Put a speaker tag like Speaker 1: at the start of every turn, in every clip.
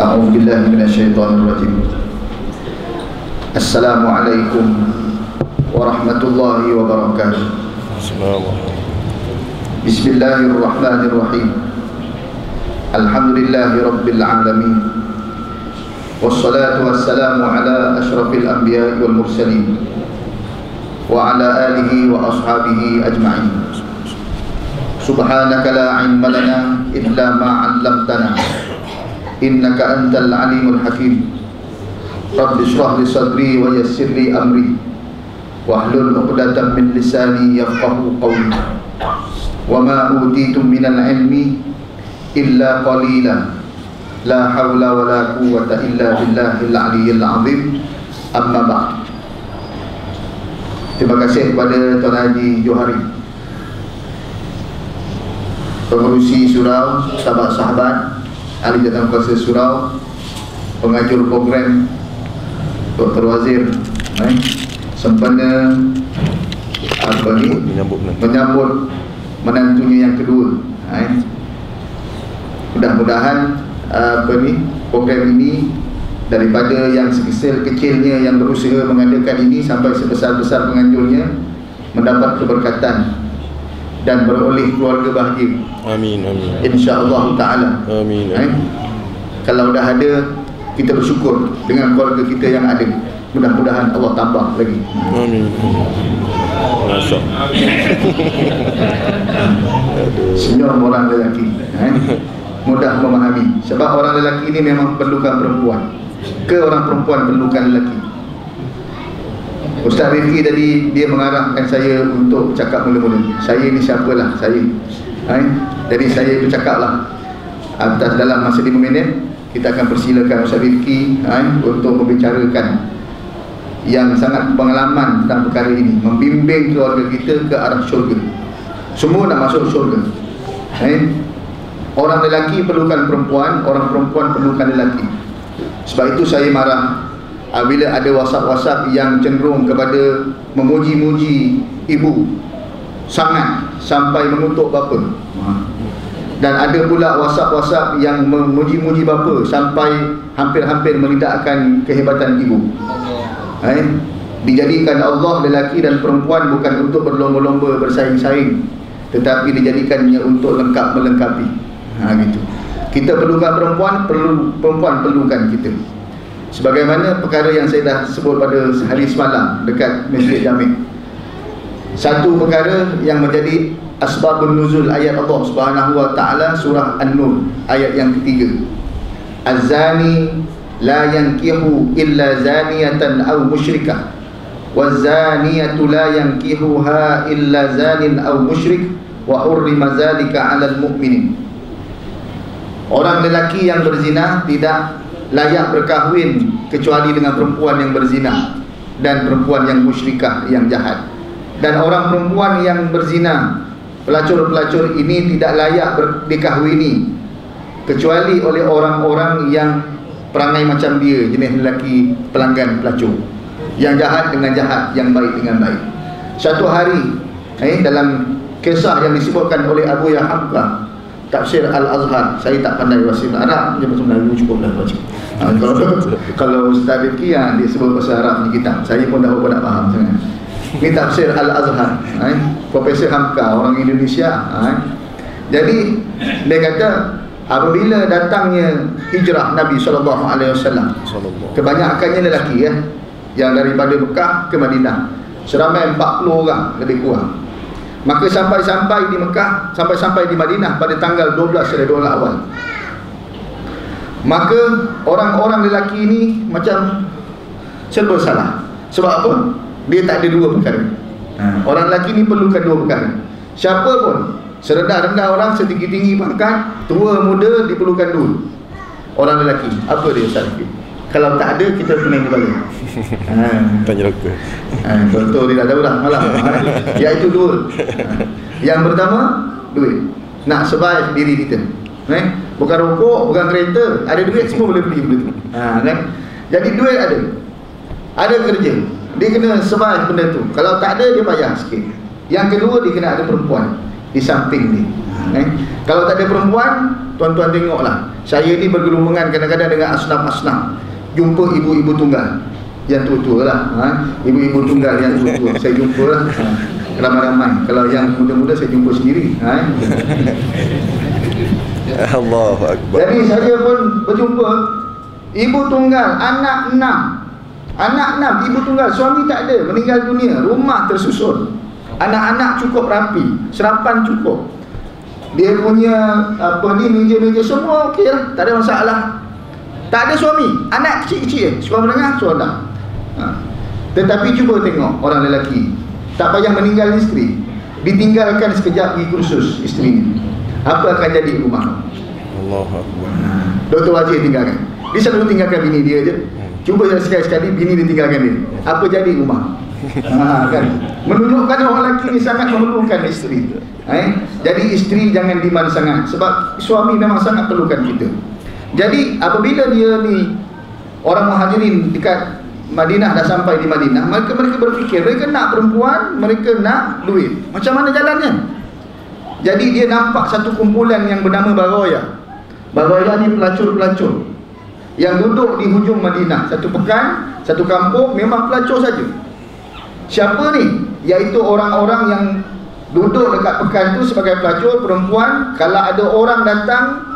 Speaker 1: أعوذ بالله من الشيطان الرجيم. السلام عليكم ورحمة الله وبركاته. بسم الله الرحمن الرحيم. الحمد لله رب العالمين. والصلاة والسلام على أشرف الأنبياء والمرسلين وعلى آله وأصحابه أجمعين. سبحانك لا علم لنا إلا ما علمتنا. innaka antal alimul hakim. Rabbi shrah li sadri wa yassir li amri. Wahlul 'uqdatam min lisani yafqahu qawli. Wa ma utitum minal ilmi illa qalilan. La hawla wa la quwwata illa billahil aliyyil azim. Amma ba'd. Terima kasih kepada Tuan Haji Johari. Pengurusi Surau Sahabat-sahabat. Ahli Jatuh Kuasa Surau Pengajur program Dr. Wazir eh, Sempena apa ni
Speaker 2: Menyambut
Speaker 1: menyambut menantunya yang kedua eh. mudah-mudahan apa ni program ini daripada yang sekecil-kecilnya yang berusaha mengadakan ini sampai sebesar-besar penganjurnya mendapat keberkatan dan beroleh keluarga bahagia
Speaker 2: Amin amin.
Speaker 1: insya-Allah taala
Speaker 2: Amin.
Speaker 1: eh.
Speaker 2: amin.
Speaker 1: kalau dah ada kita bersyukur dengan keluarga kita yang ada mudah-mudahan Allah tambah lagi
Speaker 2: Amin. Masya
Speaker 1: Senyum orang lelaki eh? Mudah memahami Sebab orang lelaki ini memang perlukan perempuan Ke orang perempuan perlukan lelaki Ustaz Rifki tadi Dia mengarahkan saya untuk cakap mula-mula Saya ni siapalah saya eh? Jadi saya bercakap lah Atas dalam masa 5 minit Kita akan persilakan Ustaz Rifki eh? Untuk membicarakan Yang sangat pengalaman tentang perkara ini Membimbing keluarga kita ke arah syurga semua nak masuk syurga eh? Orang lelaki perlukan perempuan Orang perempuan perlukan lelaki Sebab itu saya marah uh, Bila ada whatsapp-whatsapp yang cenderung kepada Memuji-muji ibu Sangat Sampai mengutuk bapa Dan ada pula whatsapp-whatsapp yang memuji-muji bapa Sampai hampir-hampir melidakkan kehebatan ibu eh? Dijadikan Allah lelaki dan perempuan bukan untuk berlomba-lomba bersaing-saing tetapi dijadikannya untuk lengkap melengkapi. Ha gitu. Kita perlukan perempuan, perlu perempuan perlukan kita. Sebagaimana perkara yang saya dah sebut pada hari semalam dekat Masjid Jami. Satu perkara yang menjadi asbabun nuzul ayat Allah Subhanahu wa taala surah An-Nur ayat yang ketiga. Az-zani la yankihu illa zaniyatan aw musyrikah wazaniyatu la yankihuha illa zanin aw musyrik wa hurrima zalika 'alal mu'minin Orang lelaki yang berzina tidak layak berkahwin kecuali dengan perempuan yang berzina dan perempuan yang musyrikah yang jahat dan orang perempuan yang berzina pelacur-pelacur ini tidak layak dikahwini kecuali oleh orang-orang yang perangai macam dia jenis lelaki pelanggan pelacur yang jahat dengan jahat, yang baik dengan baik. Satu hari eh, dalam kisah yang disebutkan oleh Abu Yahamka Tafsir Al-Azhar. Saya tak pandai bahasa Arab Dia bahasa Melayu cukup dah baca ha, Kalau kalau Ustaz Rifki yang dia sebut bahasa Arab ni kitab Saya pun dah tak faham sangat. Ini Tafsir Al-Azhar eh, Profesor Hamka Orang Indonesia eh. Jadi Dia kata Apabila datangnya hijrah Nabi SAW. Kebanyakannya lelaki ya Yang daripada Mekah ke Madinah Seramai 40 orang lebih kurang Maka sampai-sampai di Mekah Sampai-sampai di Madinah pada tanggal 12 Rabiul Awal Maka orang-orang lelaki ini Macam serba salah Sebab apa? Dia tak ada dua perkara ha. Orang lelaki ni perlukan dua perkara Siapa pun Serendah-rendah orang, setinggi-tinggi pangkat Tua, muda, diperlukan dua Orang lelaki Apa dia Ustaz? Kalau tak ada, kita pening kepala ha.
Speaker 2: Tanya doktor.
Speaker 1: Ha, contoh dia tak tahu dah malam. Ha, iaitu dua. Ha. Yang pertama, duit. Nak survive diri kita. Eh? Bukan rokok, bukan kereta, ada duit semua boleh beli benda tu. Ha, kan? Jadi duit ada. Ada kerja. Dia kena survive benda tu. Kalau tak ada dia payah sikit. Yang kedua dia kena ada perempuan di samping dia. Ha. eh? Kalau tak ada perempuan Tuan-tuan tengoklah Saya ni bergelumbangan kadang-kadang dengan asnaf-asnaf Jumpa ibu-ibu tunggal. Yang tua-tua lah ha? Ibu-ibu tunggal yang tua-tua. Saya jumpa lah. Ha? Ramai-ramai. Kalau yang muda-muda saya jumpa sendiri ha?
Speaker 2: Allahu Akbar.
Speaker 1: Jadi saya pun berjumpa Ibu tunggal Anak enam. Anak enam Ibu tunggal Suami tak ada Meninggal dunia. Rumah tersusun. Anak-anak cukup rapi Serapan cukup. Dia punya Apa ni Meja-meja semua okey lah Tak ada masalah Tak ada suami. Anak kecil-kecil. Sekolah menengah Sekolah ha. Tetapi cuba tengok Orang lelaki. Tak payah meninggal isteri. Ditinggalkan sekejap Pergi kursus isteri ni. Apa akan jadi rumah?
Speaker 2: Allahu Akbar.
Speaker 1: Dr. Wajib tinggalkan. Dia selalu tinggalkan bini dia je. Cuba sekali-sekali bini dia tinggalkan dia. Apa jadi rumah? Ha, kan? Menunjukkan orang lelaki ni sangat memerlukan isteri. Eh? Jadi isteri jangan dimana sangat Sebab suami memang sangat perlukan kita Jadi apabila dia ni Orang muhajirin dekat Madinah dah sampai di Madinah Mereka mereka berfikir Mereka nak perempuan Mereka nak duit. Macam mana jalannya? Jadi dia nampak satu kumpulan yang bernama Baroya. Baroya ni pelacur-pelacur Yang duduk di hujung Madinah. Satu pekan Satu kampung Memang pelacur saja. Siapa ni? Iaitu orang-orang yang duduk dekat pekan tu sebagai pelacur perempuan. Kalau ada orang datang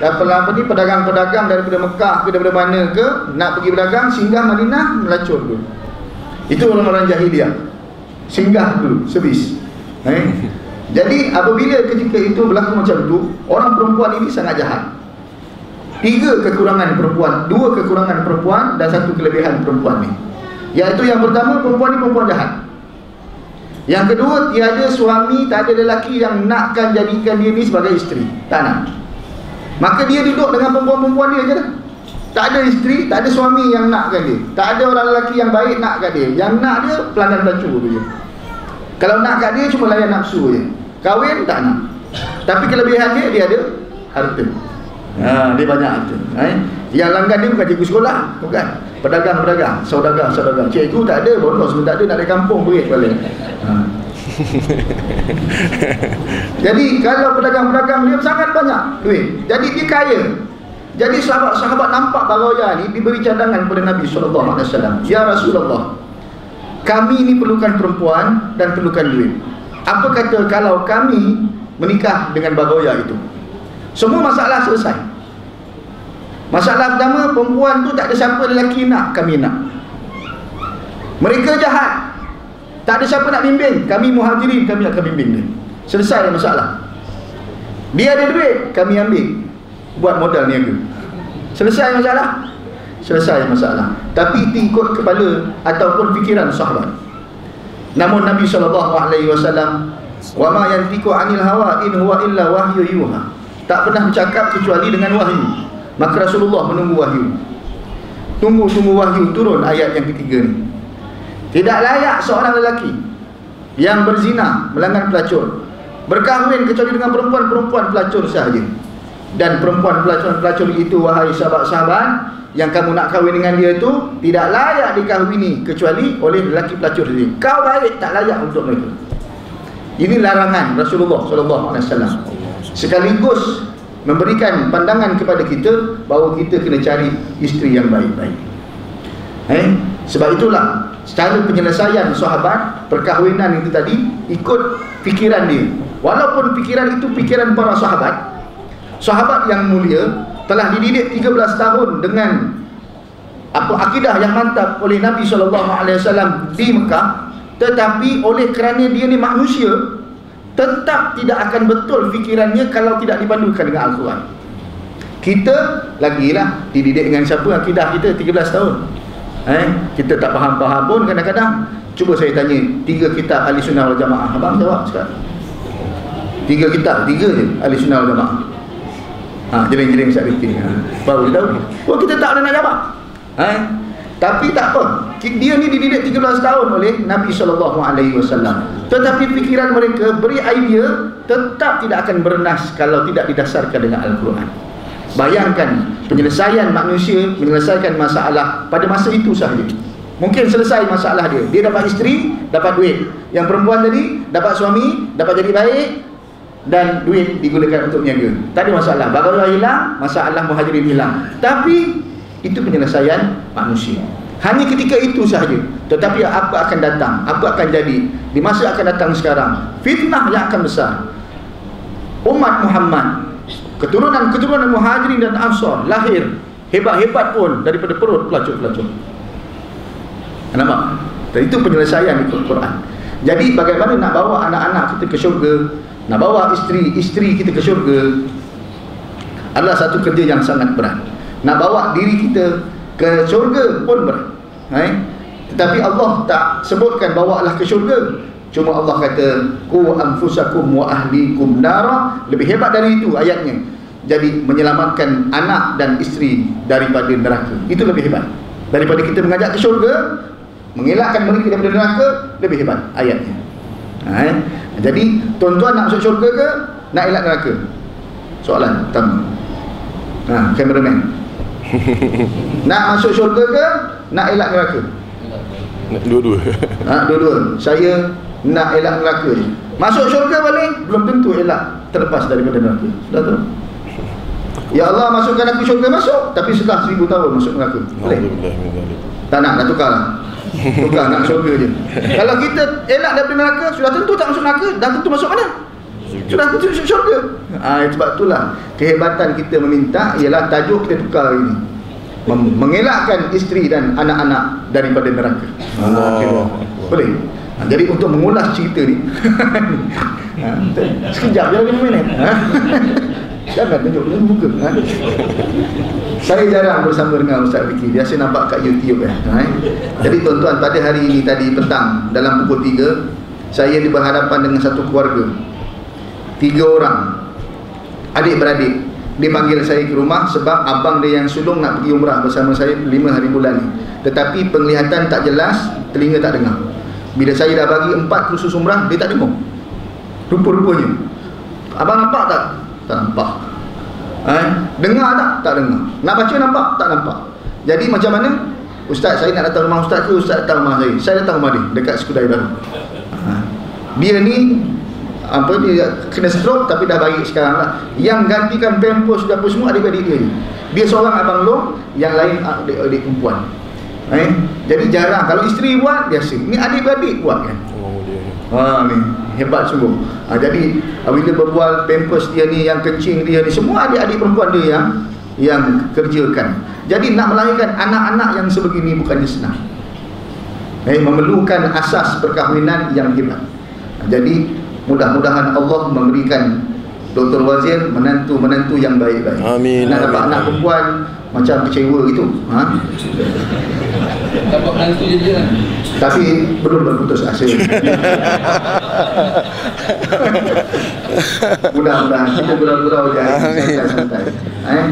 Speaker 1: apa apa ni pedagang-pedagang daripada Mekah ke daripada mana ke nak pergi berdagang singgah Madinah melacur dulu. Itu orang-orang jahiliah. Singgah dulu servis. Eh? Jadi apabila ketika itu berlaku macam tu, orang perempuan ini sangat jahat. Tiga kekurangan perempuan, dua kekurangan perempuan dan satu kelebihan perempuan ni. Iaitu yang pertama perempuan ni perempuan jahat Yang kedua tiada suami tak ada lelaki yang nakkan jadikan dia ni sebagai isteri Tak nak Maka dia duduk dengan perempuan-perempuan dia je lah. Tak ada isteri, tak ada suami yang nakkan dia. Tak ada orang lelaki yang baik nakkan dia. Yang nak dia pelanggan pelacur tu je. Kalau nak kat dia cuma layan nafsu je. Kahwin tak nak. Tapi kelebihan dia, dia ada harta. Ha, Dia banyak harta. Eh? Yang langgan dia bukan cikgu sekolah Bukan. Pedagang-pedagang Saudagar-saudagar. Cikgu tak ada Bolos pun tak ada Nak dari kampung berit balik. Ha. Jadi kalau pedagang-pedagang dia sangat banyak duit. Jadi dia kaya. Jadi sahabat-sahabat nampak Baroya ni Diberi cadangan kepada Nabi SAW Ya Rasulullah Kami ni perlukan perempuan Dan perlukan duit. Apa kata kalau kami Menikah dengan Baroya itu? Semua masalah selesai. Masalah pertama perempuan tu tak ada siapa lelaki nak kami nak. Mereka jahat. Tak ada siapa nak bimbing, kami muhajirin kami akan bimbing dia. Selesai masalah. Dia ada duit, kami ambil. Buat modal niaga. Selesai masalah. Selesai masalah. Tapi itu ikut kepala ataupun fikiran sahabat. Namun Nabi wasallam wa ma yantiqu anil hawa in huwa illa wahyu yuha. Tak pernah bercakap kecuali dengan wahyu. Maka Rasulullah menunggu wahyu Tunggu-tunggu wahyu turun ayat yang ketiga ni Tidak layak seorang lelaki Yang berzina Melanggar pelacur Berkahwin kecuali dengan perempuan-perempuan pelacur sahaja Dan perempuan pelacur-pelacur itu Wahai sahabat-sahabat Yang kamu nak kahwin dengan dia itu Tidak layak dikahwini Kecuali oleh lelaki pelacur sahaja Kau baik tak layak untuk mereka Ini larangan Rasulullah SAW Sekaligus memberikan pandangan kepada kita bahawa kita kena cari isteri yang baik-baik. Eh? Sebab itulah secara penyelesaian sahabat perkahwinan itu tadi ikut fikiran dia. Walaupun fikiran itu fikiran para sahabat, sahabat yang mulia telah dididik 13 tahun dengan apa akidah yang mantap oleh Nabi SAW di Mekah tetapi oleh kerana dia ni manusia tetap tidak akan betul fikirannya kalau tidak dipandukan dengan Al-Quran. Kita lagilah dididik dengan siapa akidah kita 13 tahun. Eh, kita tak faham-faham pun kadang-kadang. Cuba saya tanya, tiga kitab Ahli Sunnah wal Jamaah. Abang jawab sekarang. Tiga kitab, tiga je Ahli Sunnah wal Jamaah. Ha, jeling-jeling Ustaz Rifki. Ha, baru dia tahu. Wah, kita tak ada nak jawab. Eh, tapi tak apa. Dia ni dididik 13 tahun oleh Nabi SAW. Tetapi fikiran mereka beri idea tetap tidak akan bernas kalau tidak didasarkan dengan Al-Quran. Bayangkan penyelesaian manusia menyelesaikan masalah pada masa itu sahaja. Mungkin selesai masalah dia. Dia dapat isteri, dapat duit. Yang perempuan tadi dapat suami, dapat jadi baik. dan duit digunakan untuk niaga. Tak ada masalah. Bagaimana hilang, masalah muhajirin hilang. Tapi itu penyelesaian manusia. Hanya ketika itu sahaja. Tetapi apa akan datang? Apa akan jadi? Di masa akan datang sekarang, fitnah yang akan besar. Umat Muhammad, keturunan-keturunan muhajirin dan ansar lahir hebat-hebat pun daripada perut pelacur-pelacur. Nampak? Dan itu penyelesaian ikut Quran. Jadi bagaimana nak bawa anak-anak kita ke syurga, nak bawa isteri-isteri kita ke syurga adalah satu kerja yang sangat berat. Nak bawa diri kita ke syurga pun berat. Eh? Tetapi Allah tak sebutkan bawalah ke syurga. Cuma Allah kata ku anfusakum wa ahlikum nara lebih hebat dari itu ayatnya. Jadi menyelamatkan anak dan isteri daripada neraka. Itu lebih hebat. Daripada kita mengajak ke syurga, mengelakkan mereka daripada neraka lebih hebat ayatnya. Ha, eh? Jadi tuan-tuan nak masuk syurga ke nak elak neraka? Soalan pertama. Ha, cameraman. nak masuk syurga ke nak elak neraka?
Speaker 2: Dua-dua.
Speaker 1: Ha, dua-dua. Saya nak elak neraka je. Masuk syurga balik belum tentu elak terlepas daripada neraka. Sudah tahu? Ya Allah masukkan aku syurga masuk tapi setelah seribu tahun masuk neraka. Boleh? Tak nak, nak tukar lah. Tukar nak syurga je. Kalau kita elak daripada neraka, sudah tentu tak masuk neraka, dah tentu masuk mana? Sudah tentu masuk syurga. Ah, sebab itulah kehebatan kita meminta ialah tajuk kita tukar ini. Mem- mengelakkan isteri dan anak-anak daripada neraka. Ah,
Speaker 2: Allah.
Speaker 1: Boleh? Ha, jadi untuk mengulas cerita ni ha, Sekejap je lagi minit ha? Jangan tunjuk dengan muka ha? Saya jarang bersama dengan Ustaz Fikri Biasa nampak kat YouTube eh. ha, eh? Jadi tuan-tuan pada hari ini tadi petang Dalam pukul 3 Saya berhadapan dengan satu keluarga Tiga orang Adik-beradik Dia panggil saya ke rumah Sebab abang dia yang sulung nak pergi umrah bersama saya Lima hari bulan ni Tetapi penglihatan tak jelas Telinga tak dengar bila saya dah bagi empat kursus umrah, dia tak dengar. Rupa-rupanya. Abang nampak tak? Tak nampak. Eh? Dengar tak? Tak dengar. Nak baca nampak? Tak nampak. Jadi macam mana? Ustaz, saya nak datang rumah Ustaz ke? Ustaz datang rumah saya. Saya datang rumah dia. Dekat Sekudai Baru. Ha. Dia ni apa dia kena stroke tapi dah baik sekarang lah. Yang gantikan pampers dan apa semua adik-adik dia. Dia seorang abang long, yang lain adik-adik perempuan. Eh? Jadi jarang kalau isteri buat biasa. Ni adik-beradik buat kan.
Speaker 2: Oh dia.
Speaker 1: Ha ni hebat sungguh. Ha, jadi bila berbual pampers dia ni yang kencing dia ni semua adik-adik perempuan dia yang yang kerjakan. Jadi nak melahirkan anak-anak yang sebegini bukannya senang. Eh memerlukan asas perkahwinan yang hebat. Jadi mudah-mudahan Allah memberikan Dr. Wazir menantu-menantu yang baik-baik.
Speaker 2: Amin,
Speaker 1: Nak dapat
Speaker 2: amin,
Speaker 1: anak perempuan macam kecewa gitu. Ha?
Speaker 3: Dapat menantu je dia
Speaker 1: Tapi belum berputus asa. Mudah-mudahan kita gurau-gurau je santai-santai. Eh?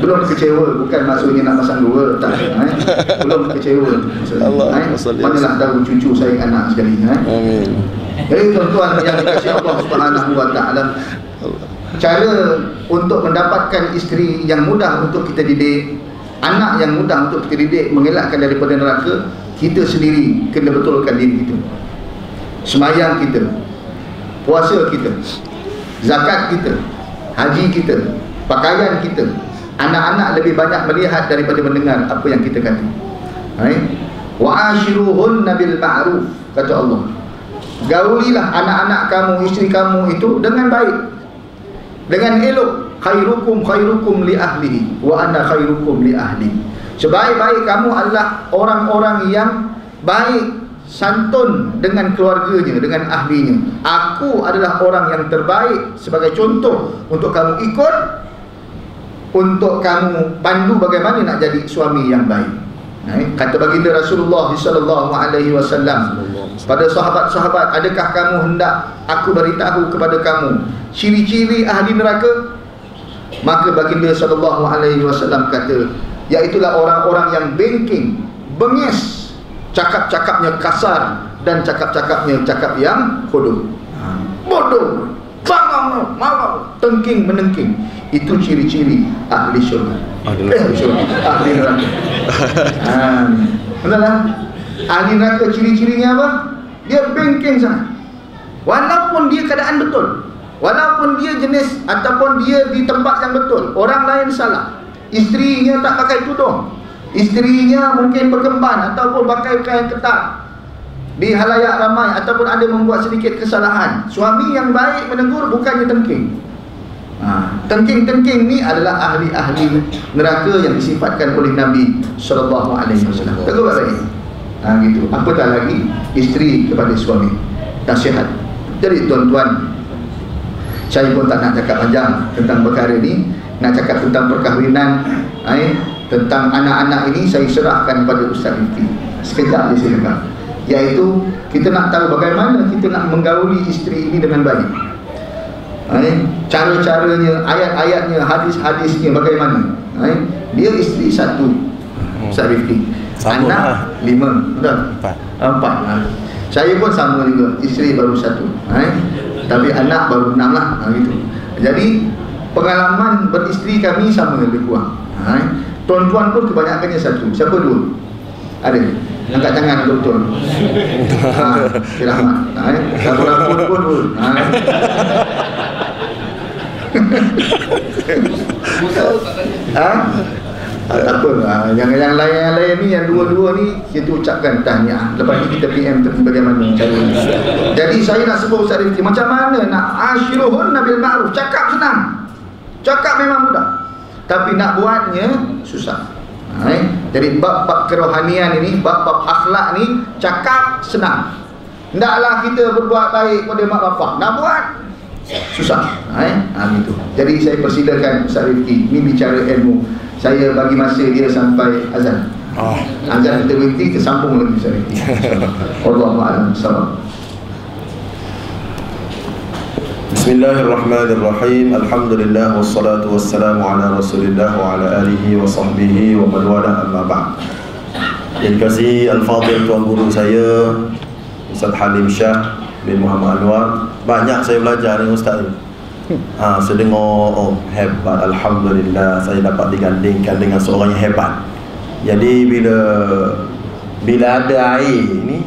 Speaker 1: Belum kecewa bukan maksudnya nak pasang dua tak. Eh? Belum kecewa.
Speaker 2: Allah,
Speaker 1: eh? Manalah tahu cucu saya anak sekali. Eh?
Speaker 2: Amin.
Speaker 1: Jadi tuan-tuan yang dikasihi Allah Subhanahu wa taala cara untuk mendapatkan isteri yang mudah untuk kita didik, anak yang mudah untuk kita didik mengelakkan daripada neraka, kita sendiri kena betulkan diri kita. Semayang kita, puasa kita, zakat kita, haji kita, pakaian kita. Anak-anak lebih banyak melihat daripada mendengar apa yang kita kata. Hai. Wa ashiruhun nabil ma'ruf kata Allah. Gaulilah anak-anak kamu, isteri kamu itu dengan baik. Dengan elok. Khairukum khairukum li ahlihi wa ana khairukum li ahli. Sebaik-baik kamu adalah orang-orang yang baik santun dengan keluarganya, dengan ahlinya. Aku adalah orang yang terbaik sebagai contoh untuk kamu ikut untuk kamu pandu bagaimana nak jadi suami yang baik. Eh, kata baginda Rasulullah sallallahu alaihi wasallam pada sahabat-sahabat, adakah kamu hendak aku beritahu kepada kamu ciri-ciri ahli neraka? Maka baginda sallallahu alaihi wasallam kata, iaitulah orang-orang yang bengking, bengis, cakap-cakapnya kasar dan cakap-cakapnya cakap yang bodoh. Bodoh, bangau, mau, tengking menengking. Itu ciri-ciri ahli syurga.
Speaker 2: Ahli
Speaker 1: Eh, ahli syurga, ahli neraka. Betul tak? Ahli neraka ciri-cirinya apa? Dia bengking sangat. Walaupun dia keadaan betul. Walaupun dia jenis ataupun dia di tempat yang betul, orang lain salah. Isterinya tak pakai tudung. Isterinya mungkin berkemban ataupun pakai kain ketat. Di halayak ramai ataupun ada membuat sedikit kesalahan. Suami yang baik menegur bukannya tengking. Ha, tengking-tengking ni adalah ahli-ahli neraka yang disifatkan oleh Nabi sallallahu alaihi wasallam. Tegur baik. Ha gitu. Apatah lagi isteri kepada suami. Nasihat. Jadi tuan-tuan, saya pun tak nak cakap panjang tentang perkara ni, nak cakap tentang perkahwinan, eh, tentang anak-anak ini saya serahkan kepada Ustaz Rifki. Sekejap je saya cakap. Iaitu kita nak tahu bagaimana kita nak menggauli isteri ini dengan baik eh, cara-caranya, ayat-ayatnya, hadis-hadisnya bagaimana. Eh, dia isteri satu. Hmm. Ustaz Rifki. Anak lah. lima. Betul? Empat. Empat. Ha. Saya pun sama juga. Isteri baru satu. Eh, tapi anak baru enam lah. Ha, gitu. Jadi, pengalaman beristeri kami sama lebih kurang. Eh, tuan-tuan pun kebanyakannya satu. Siapa dua? Ada? Angkat tangan betul-betul. Ha, Rahmat. Ha, eh. Siapa pun pun. Ha. ha? Tak apa lah. Yang yang lain yang lain ni yang dua-dua ni kita ucapkan tahniah. Lepas ni kita PM tapi bagaimana cara ni. Jadi saya nak sebut Ustaz Rifki macam mana nak asyiruhun nabil ma'ruf. Cakap senang. Cakap memang mudah. Tapi nak buatnya susah. Ha, eh? Jadi bab-bab kerohanian ini, bab-bab akhlak ni cakap senang. Hendaklah kita berbuat baik pada mak bapak. Nak buat susah ha, eh? ha, gitu. jadi saya persilakan Ustaz Rifki ini bicara ilmu saya bagi masa dia sampai azan oh. azan kita berhenti kita sambung lagi Ustaz Rifki Allahu'alam salam
Speaker 3: Bismillahirrahmanirrahim. Alhamdulillah Wassalatu wassalamu ala rasulillah Wa ala alihi wa sahbihi Wa man wala amma ba'd. Yang kasih Al-Fadhil Tuan Guru saya Ustaz Halim Syah bin Muhammad Anwar. Banyak saya belajar dengan ustaz ni. Ha, saya dengar oh hebat Alhamdulillah saya dapat digandingkan dengan seorang yang hebat. Jadi bila bila ada air ni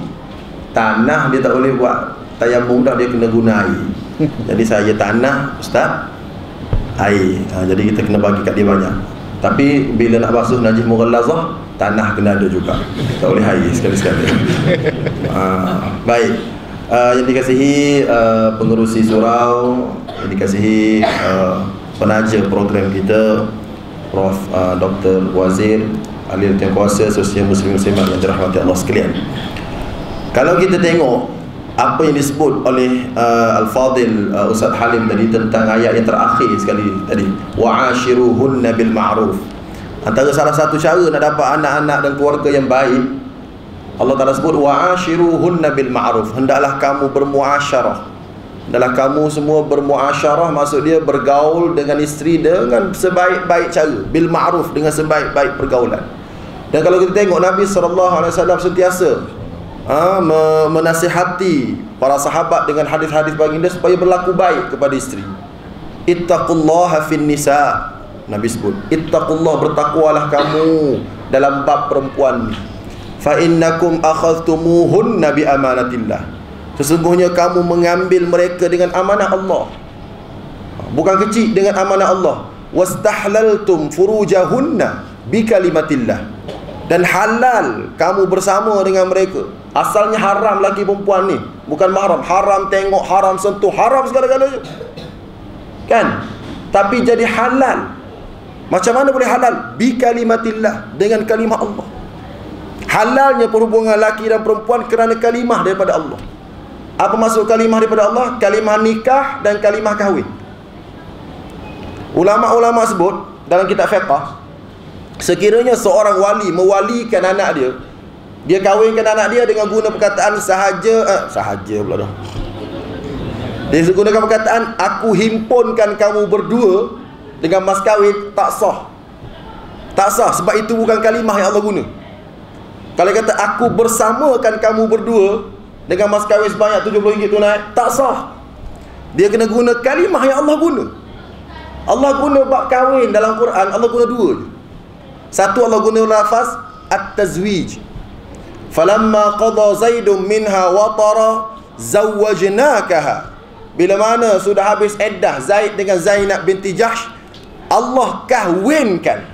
Speaker 3: tanah dia tak boleh buat tayamum dah dia kena guna air jadi saya tanah ustaz. Air. Ha, jadi kita kena bagi kat dia banyak. Tapi bila nak basuh najis mughallazah tanah kena ada juga. Tak boleh air sekali-sekali. Ha, baik. Uh, yang dikasihi uh, pengerusi surau yang dikasihi uh, penaja program kita Prof uh, Dr. Wazir Alil Tiang Kuasa Sosial Muslim Muslimat yang dirahmati Allah sekalian. Kalau kita tengok apa yang disebut oleh uh, Al-Fadil uh, Ustaz Halim tadi tentang ayat yang terakhir sekali tadi wa'ashiruhunna bil ma'ruf antara salah satu cara nak dapat anak-anak dan keluarga yang baik Allah Taala sebut wa'ashiruhunna bil ma'ruf. Hendaklah kamu bermuasyarah. Hendaklah kamu semua bermuasyarah maksud dia bergaul dengan isteri dengan sebaik-baik cara, bil ma'ruf dengan sebaik-baik pergaulan. Dan kalau kita tengok Nabi sallallahu alaihi wasallam sentiasa ha, menasihati para sahabat dengan hadis-hadis baginda supaya berlaku baik kepada isteri. Ittaqullaha fin nisa. Nabi sebut, ittaqullah bertakwalah kamu dalam bab perempuan fa innakum akhadhtumuhunna bi amanatillah. Sesungguhnya kamu mengambil mereka dengan amanah Allah. Bukan kecil dengan amanah Allah. Wastahlaltum furujahunna bi kalimatillah dan halal kamu bersama dengan mereka. Asalnya haram laki perempuan ni. Bukan mahram. Haram tengok haram sentuh haram segala-galanya. Kan? Tapi jadi halal. Macam mana boleh halal? Bi kalimatillah. Dengan kalimah Allah. Halalnya perhubungan laki dan perempuan kerana kalimah daripada Allah. Apa maksud kalimah daripada Allah? Kalimah nikah dan kalimah kahwin. Ulama-ulama sebut dalam kitab fiqh sekiranya seorang wali mewalikan anak dia dia kahwinkan anak dia dengan guna perkataan sahaja eh, sahaja pula dah dia gunakan perkataan aku himpunkan kamu berdua dengan mas kahwin tak sah tak sah sebab itu bukan kalimah yang Allah guna kalau kata aku bersamakan kamu berdua dengan mas kahwin sebanyak RM70 tunai, tak sah. Dia kena guna kalimah yang Allah guna. Allah guna bab kahwin dalam Quran, Allah guna dua je. Satu Allah guna lafaz at-tazwij. Falamma qada Zaidun minha watara zawwajnakaha. bila mana sudah habis eddah Zaid dengan Zainab binti Jahsh Allah kahwinkan.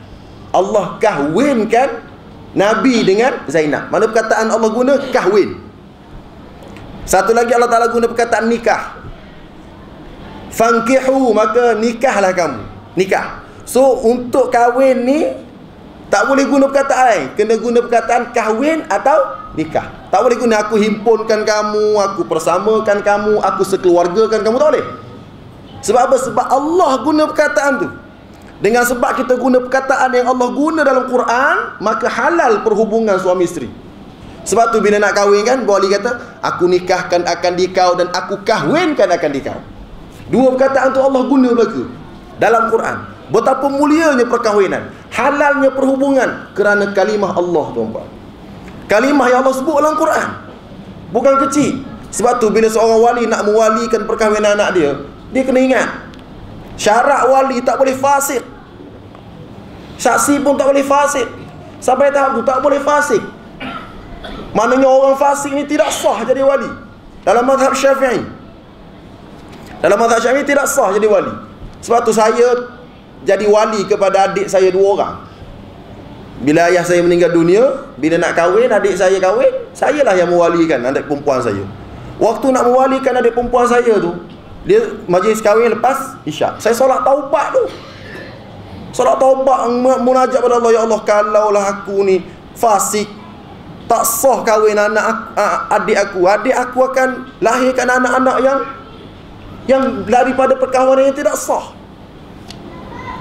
Speaker 3: Allah kahwinkan Nabi dengan Zainab. Mana perkataan Allah guna? Kahwin. Satu lagi Allah Ta'ala guna perkataan nikah. Fankihu maka nikahlah kamu. Nikah. So untuk kahwin ni Tak boleh guna perkataan lain. Kena guna perkataan kahwin atau nikah. Tak boleh guna aku himpunkan kamu Aku persamakan kamu Aku sekeluargakan kamu Tak boleh. Sebab apa? Sebab Allah guna perkataan tu. Dengan sebab kita guna perkataan yang Allah guna dalam Quran Maka halal perhubungan suami isteri. Sebab tu bila nak kahwin kan Wali kata Aku nikahkan akan dikau Dan aku kahwinkan akan dikau. Dua perkataan tu Allah guna berlaku Dalam Quran Betapa mulianya perkahwinan Halalnya perhubungan Kerana kalimah Allah tuan-tuan Kalimah yang Allah sebut dalam Quran Bukan kecil. Sebab tu bila seorang wali nak mewalikan perkahwinan anak dia Dia kena ingat Syarat wali tak boleh fasik. Saksi pun tak boleh fasik. Sampai tahap tu tak boleh fasik. Maknanya orang fasik ni tidak sah jadi wali. Dalam mazhab syafi'i. Dalam mazhab syafi'i tidak sah jadi wali. Sebab tu saya jadi wali kepada adik saya dua orang. Bila ayah saya meninggal dunia bila nak kahwin adik saya kahwin sayalah yang mewalikan adik perempuan saya. Waktu nak mewalikan adik perempuan saya tu dia majlis kahwin lepas isyak saya solat taubat tu. Solat taubat munajat pada Allah ya Allah kalaulah aku ni fasik tak sah kahwin anak adik aku adik aku akan lahirkan anak-anak yang yang daripada perkahwinan yang tidak sah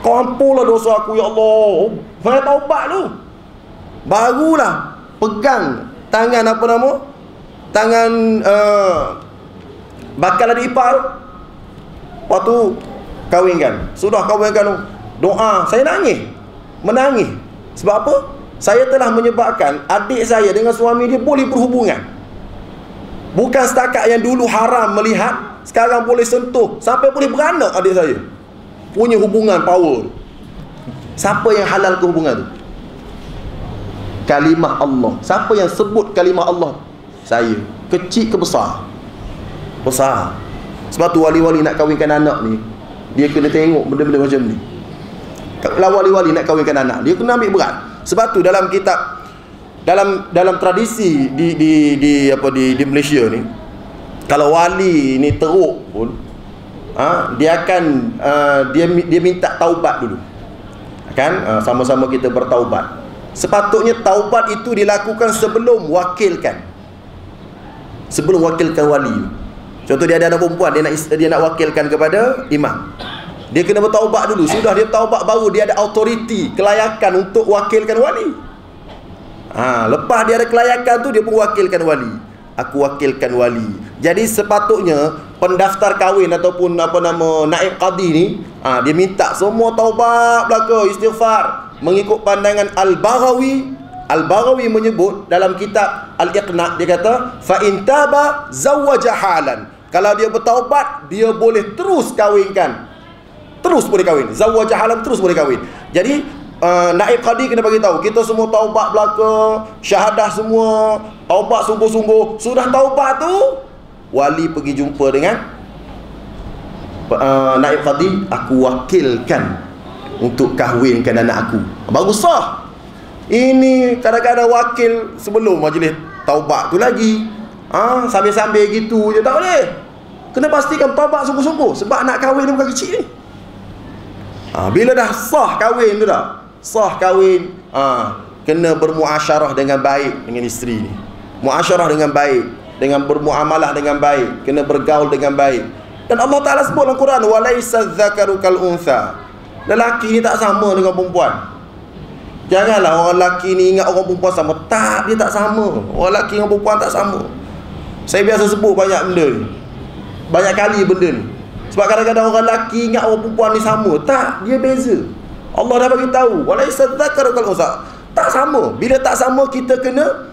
Speaker 3: kau ampunlah dosa aku ya Allah. Saya taubat lu. Barulah pegang tangan apa nama? Tangan uh, bakal ada ipar. Lepas tu kahwinkan. Sudah kahwinkan tu. Doa, saya nangis. Menangis. Sebab apa? Saya telah menyebabkan adik saya dengan suami dia boleh berhubungan. Bukan setakat yang dulu haram melihat, sekarang boleh sentuh sampai boleh beranak adik saya punya hubungan power. Siapa yang halal ke hubungan tu? Kalimah Allah. Siapa yang sebut kalimah Allah? Saya. Kecil ke besar? Besar. Sebab tu wali-wali nak kahwinkan anak ni dia kena tengok benda-benda macam ni. Kalau wali-wali nak kahwinkan anak dia kena ambil berat. Sebab tu dalam kitab dalam dalam tradisi di di di apa di di Malaysia ni kalau wali ni teruk pun ha, dia akan uh, dia dia minta taubat dulu. Kan? Uh, sama-sama kita bertaubat. Sepatutnya taubat itu dilakukan sebelum wakilkan sebelum wakilkan wali. Contoh dia ada anak perempuan dia nak dia nak wakilkan kepada imam. Dia kena bertaubat dulu. Sudah dia taubat baru dia ada autoriti kelayakan untuk wakilkan wali. Ha, lepas dia ada kelayakan tu dia pun wakilkan wali. Aku wakilkan wali. Jadi sepatutnya pendaftar kahwin ataupun apa nama naib qadi ni ha, dia minta semua taubat belaka istighfar. Mengikut pandangan al-Baghawi al-Baghawi menyebut dalam kitab al-Iqna dia kata fa in taba zawwaja halan. Kalau dia bertaubat dia boleh terus kahwinkan. Terus boleh kahwin. Zawwaja halan terus boleh kahwin. Jadi uh, naib qadi kena bagi tahu kita semua taubat belaka syahadah semua taubat sungguh-sungguh. Sudah taubat tu wali pergi jumpa dengan uh, naib qadi aku wakilkan untuk kahwinkan anak aku. Bagus sah ini kadang-kadang wakil sebelum majlis taubat tu lagi. Ha, sambil-sambil gitu je tak boleh. Kena pastikan taubat sungguh-sungguh sebab nak kahwin ni bukan kecil ni. Ha, bila dah sah kahwin tu dah sah kahwin ha, kena bermuasyarah dengan baik dengan isteri ni. Muasyarah dengan baik dengan bermuamalah dengan baik kena bergaul dengan baik. Dan Allah Taala sebut dalam Quran walaisa dzakaru kal untha lelaki ni tak sama dengan perempuan. Janganlah orang lelaki ni ingat orang perempuan sama. Tak dia tak sama. Orang lelaki dengan perempuan tak sama. Saya biasa sebut banyak benda ni. Banyak kali benda ni. Sebab kadang-kadang orang lelaki ingat orang perempuan ni sama. Tak dia beza. Allah dah bagi tahu walaisa dzakaru kal untha tak sama. Bila tak sama kita kena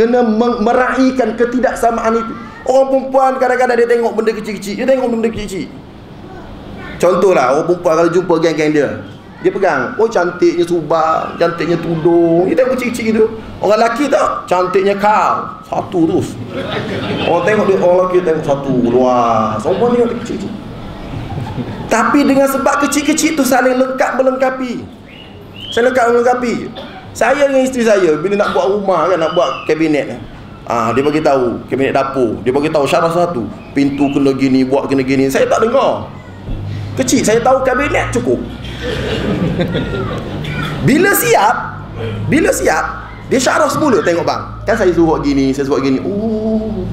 Speaker 3: kena meraihkan ketidaksamaan itu orang perempuan kadang-kadang dia tengok benda kecil-kecil dia tengok benda kecil-kecil contohlah orang perempuan kalau jumpa geng-geng dia Dia pegang. Oh cantiknya subang, cantiknya tudung. Dia tengok kecil-kecil gitu. Orang lelaki tak? Cantiknya kau. Satu terus. Orang tengok dia, orang lelaki tengok satu. Luar. Semua tengok dia kecil-kecil. Tapi dengan sebab kecil-kecil tu saling lengkap melengkapi. Saling lengkap melengkapi. Saya dengan isteri saya bila nak buat rumah kan, nak buat kabinet Ah, dia bagi tahu kabinet dapur. Dia bagi tahu syarat satu. Pintu kena gini, buat kena gini. Saya tak dengar. Kecil, saya tahu kabinet cukup. Bila siap, bila siap, dia syarah semula tengok bang. Kan saya suruh buat gini, saya suruh gini. Oh,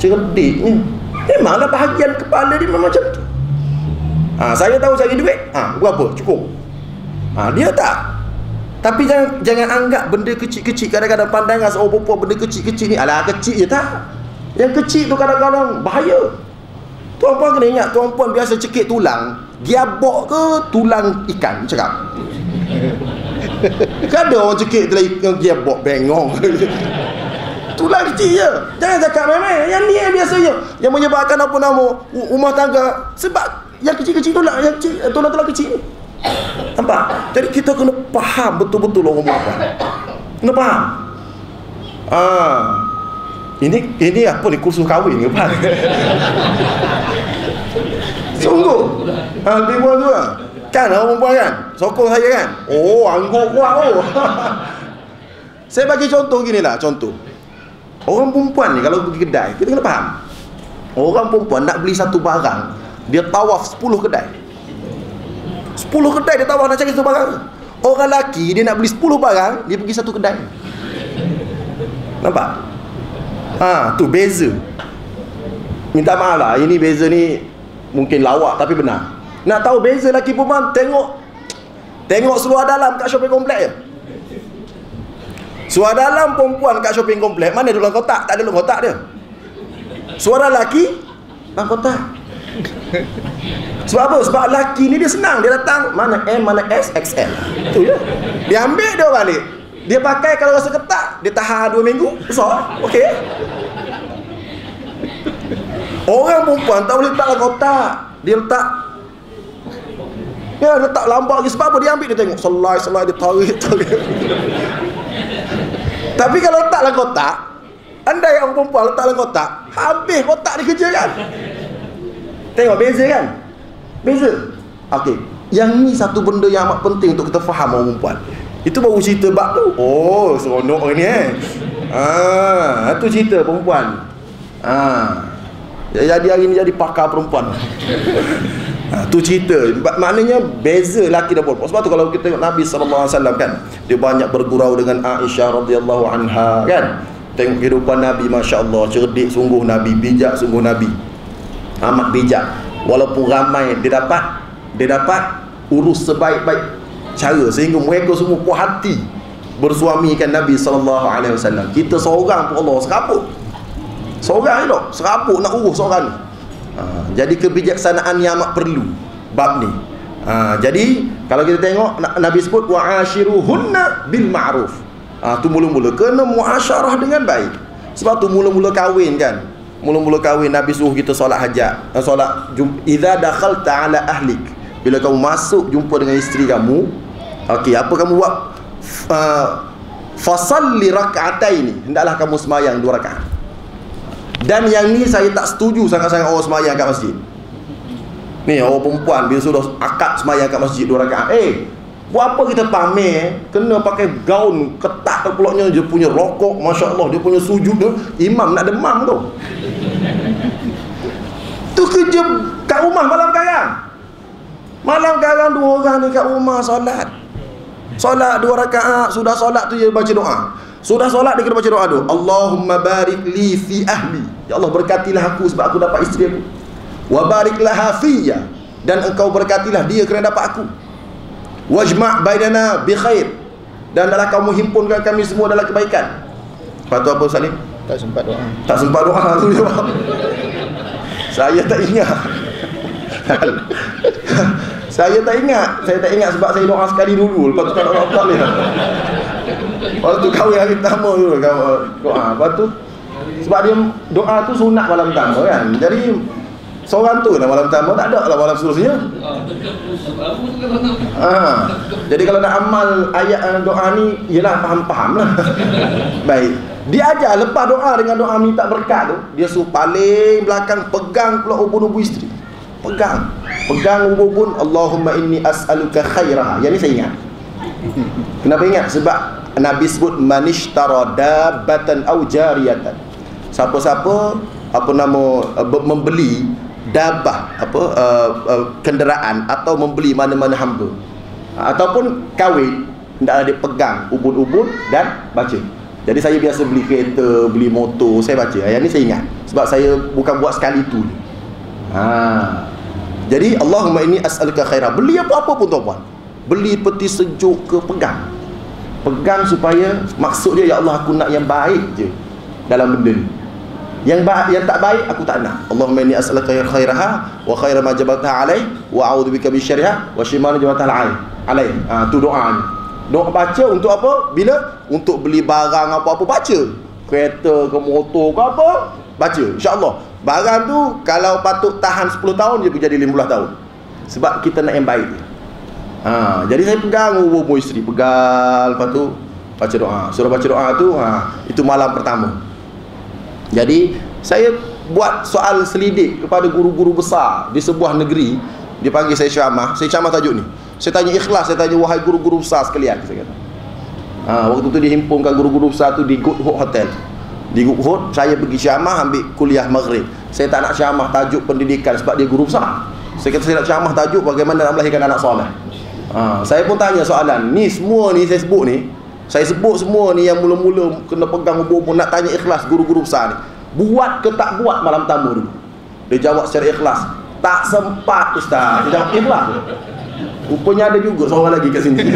Speaker 3: cerdiknya. Memanglah bahagian kepala dia memang macam tu. Ha, saya tahu cari duit. Ha, berapa? Cukup. Ha, dia tak. Tapi jangan jangan anggap benda kecil-kecil kadang-kadang pandangan seorang perempuan benda kecil-kecil ni alah kecil je tak. Yang kecil tu kadang-kadang bahaya. Tuan puan kena ingat tuan puan biasa cekik tulang, giabok ke tulang ikan cakap. ada orang cekik tulang ikan giabok bengong. tulang kecil je. Jangan cakap memang yang ni yang biasa je. Yang menyebabkan apa nama rumah tangga sebab yang kecil-kecil tulang yang kecil tulang-tulang kecil ni. Nampak? Jadi kita kena faham betul-betul orang perempuan. Kena faham. Ah. Ini ini apa ni kursus kahwin ke apa? Sungguh. Ha, dia buat tu lah. Kan orang perempuan kan? Sokong saya kan? Oh, angguk kuat oh. saya bagi contoh gini lah, contoh. Orang perempuan ni kalau pergi kedai, kita kena faham. Orang perempuan nak beli satu barang, dia tawaf 10 kedai. 10 kedai dia tawar nak cari satu barang. Orang lelaki dia nak beli 10 barang dia pergi satu kedai. Nampak? Ha tu beza. Minta maaf lah ini beza ni mungkin lawak tapi benar. Nak tahu beza lelaki perempuan tengok. Tengok seluar dalam kat shopping komplek je. Suara dalam perempuan kat shopping komplek Mana dalam kotak? Tak ada dalam kotak dia. Suara lelaki Dalam kotak sebab apa? Sebab laki ni dia senang. Dia datang mana M, mana S, XL. Tu je. Dia ambil dia balik. Dia pakai kalau rasa ketak, dia tahan 2 minggu. Besar. Okey. Orang perempuan tak boleh letak dalam kotak. Dia letak Ya, letak lambat lagi sebab apa dia ambil dia tengok selai selai dia tarik tarik. Tapi kalau letak dalam kotak, andai orang perempuan letak dalam kotak, habis kotak dia kerja kan? Tengok beza kan? Beza. Okey. Yang ni satu benda yang amat penting untuk kita faham orang perempuan. Itu baru cerita bab tu. Oh, seronok ni eh. Ah, itu cerita perempuan. Ah. Jadi hari ni jadi pakar perempuan. Ha, tu cerita. Maknanya beza laki dan perempuan. Sebab tu kalau kita tengok Nabi sallallahu alaihi wasallam kan, dia banyak bergurau dengan Aisyah radhiyallahu anha kan. Tengok kehidupan Nabi masya-Allah, cerdik sungguh Nabi, bijak sungguh Nabi. Amat bijak walaupun ramai dia dapat dia dapat urus sebaik-baik cara sehingga mereka semua puas hati bersuamikan Nabi sallallahu alaihi wasallam. Kita seorang pun Allah seraput. Seorang je seraput nak urus seorang ni. Ha, jadi kebijaksanaan yang amat perlu bab ni. Ha, jadi kalau kita tengok Nabi sebut wa'ashiruhunna bil ma'ruf. Ha, tu mula-mula kena muasyarah dengan baik. Sebab tu mula-mula kahwin kan mula-mula kahwin Nabi suruh kita solat hajat eh, solat idza dakhalta ala ahlik. Bila kamu masuk jumpa dengan isteri kamu okey apa kamu buat? Uh, fasalli rak'ataini. Hendaklah kamu semayang dua rakaat. Dan yang ni saya tak setuju sangat-sangat orang semayang kat masjid. Ni orang perempuan bila sudah akad semayang kat masjid dua rakaat. Eh Buat apa kita pamer Kena pakai gaun ketat pulaknya Dia punya rokok Masya Allah Dia punya sujud dia Imam nak demam tu. Tu kerja kat rumah malam karang. Malam karang dua orang ni kat rumah solat. Solat dua rakaat Sudah solat tu dia baca doa. Sudah solat dia kena baca doa tu. Allahumma barik li fi ahli. Ya Allah berkatilah aku sebab aku dapat isteri aku. Wa bariklah hafiyya Dan engkau berkatilah dia kerana dapat aku wajma' bainana bi khair. Dan adalah kamu himpunkan kami semua dalam kebaikan. Lepas tu apa Salim?
Speaker 1: tak sempat doa.
Speaker 3: Tak sempat doa. Tu jawab. Saya tak ingat. Saya tak ingat. Saya tak ingat sebab saya doa sekali dulu. Lepas tu tak doa tak boleh lepas tu kahwin hari pertama dulu doa. Lepas tu sebab dia doa tu sunat malam pertama kan. Jadi Seorang tu lah malam pertama tak ada lah malam seterusnya. Ha. Jadi kalau nak amal ayat eh, doa ni ialah faham-faham lah. Baik. Dia ajar lepas doa dengan doa minta berkat tu, dia suruh paling belakang pegang pula ubun-ubun isteri. Pegang. Pegang ubun-ubun Allahumma inni as'aluka khairaha. Yang ni saya ingat. Kenapa ingat? Sebab Nabi sebut manishtara dabbatan au jariyatan. Siapa-siapa apa nama uh, membeli dabah apa uh, uh, kenderaan atau membeli mana-mana hamba ataupun kahwin hendaklah dia pegang ubun-ubun dan baca. Jadi saya biasa beli kereta, beli motor, saya baca. Yang ni saya ingat sebab saya bukan buat sekali tu. Ha. Jadi Allahumma inni as'aluka khaira. Beli apa-apa pun tuan-puan. Beli peti sejuk ke pegang. Pegang supaya maksud dia ya Allah aku nak yang baik je dalam benda ni. Yang baik yang tak baik aku tak nak. Allahumma inni as'aluka khairaha wa khaira ma jabaltaha alai wa a'udzubika min syarriha wa syimana jabaltaha alai. Alai. Ha tu doa. Doa baca untuk apa? Bila untuk beli barang apa-apa baca. Kereta ke motor ke apa? Baca. Insya-Allah. Barang tu kalau patut tahan 10 tahun dia boleh jadi 15 tahun. Sebab kita nak yang baik. Ha, jadi saya pegang umur isteri pegang lepas tu baca doa. Surah baca doa tu ha, itu malam pertama. Jadi saya buat soal selidik kepada guru-guru besar di sebuah negeri. Dia panggil saya ceramah. Saya ceramah tajuk ni. Saya tanya ikhlas, saya tanya wahai guru-guru besar sekalian. Saya kata. Ha, waktu tu dihimpunkan guru-guru besar tu di Good Hope Hotel. Di Good Hope, saya pergi ceramah ambil kuliah maghrib. Saya tak nak ceramah tajuk pendidikan sebab dia guru besar. Saya kata saya nak ceramah tajuk bagaimana nak melahirkan anak soleh. Ha, saya pun tanya soalan. Ni semua ni saya sebut ni. Saya sebut semua ni yang mula-mula kena pegang hubung nak tanya ikhlas guru-guru besar ni. Buat ke tak buat malam tamu dulu? Dia jawab secara ikhlas. Tak sempat ustaz. Dia jawab ikhlas. Rupanya ada juga seorang lagi kat sini.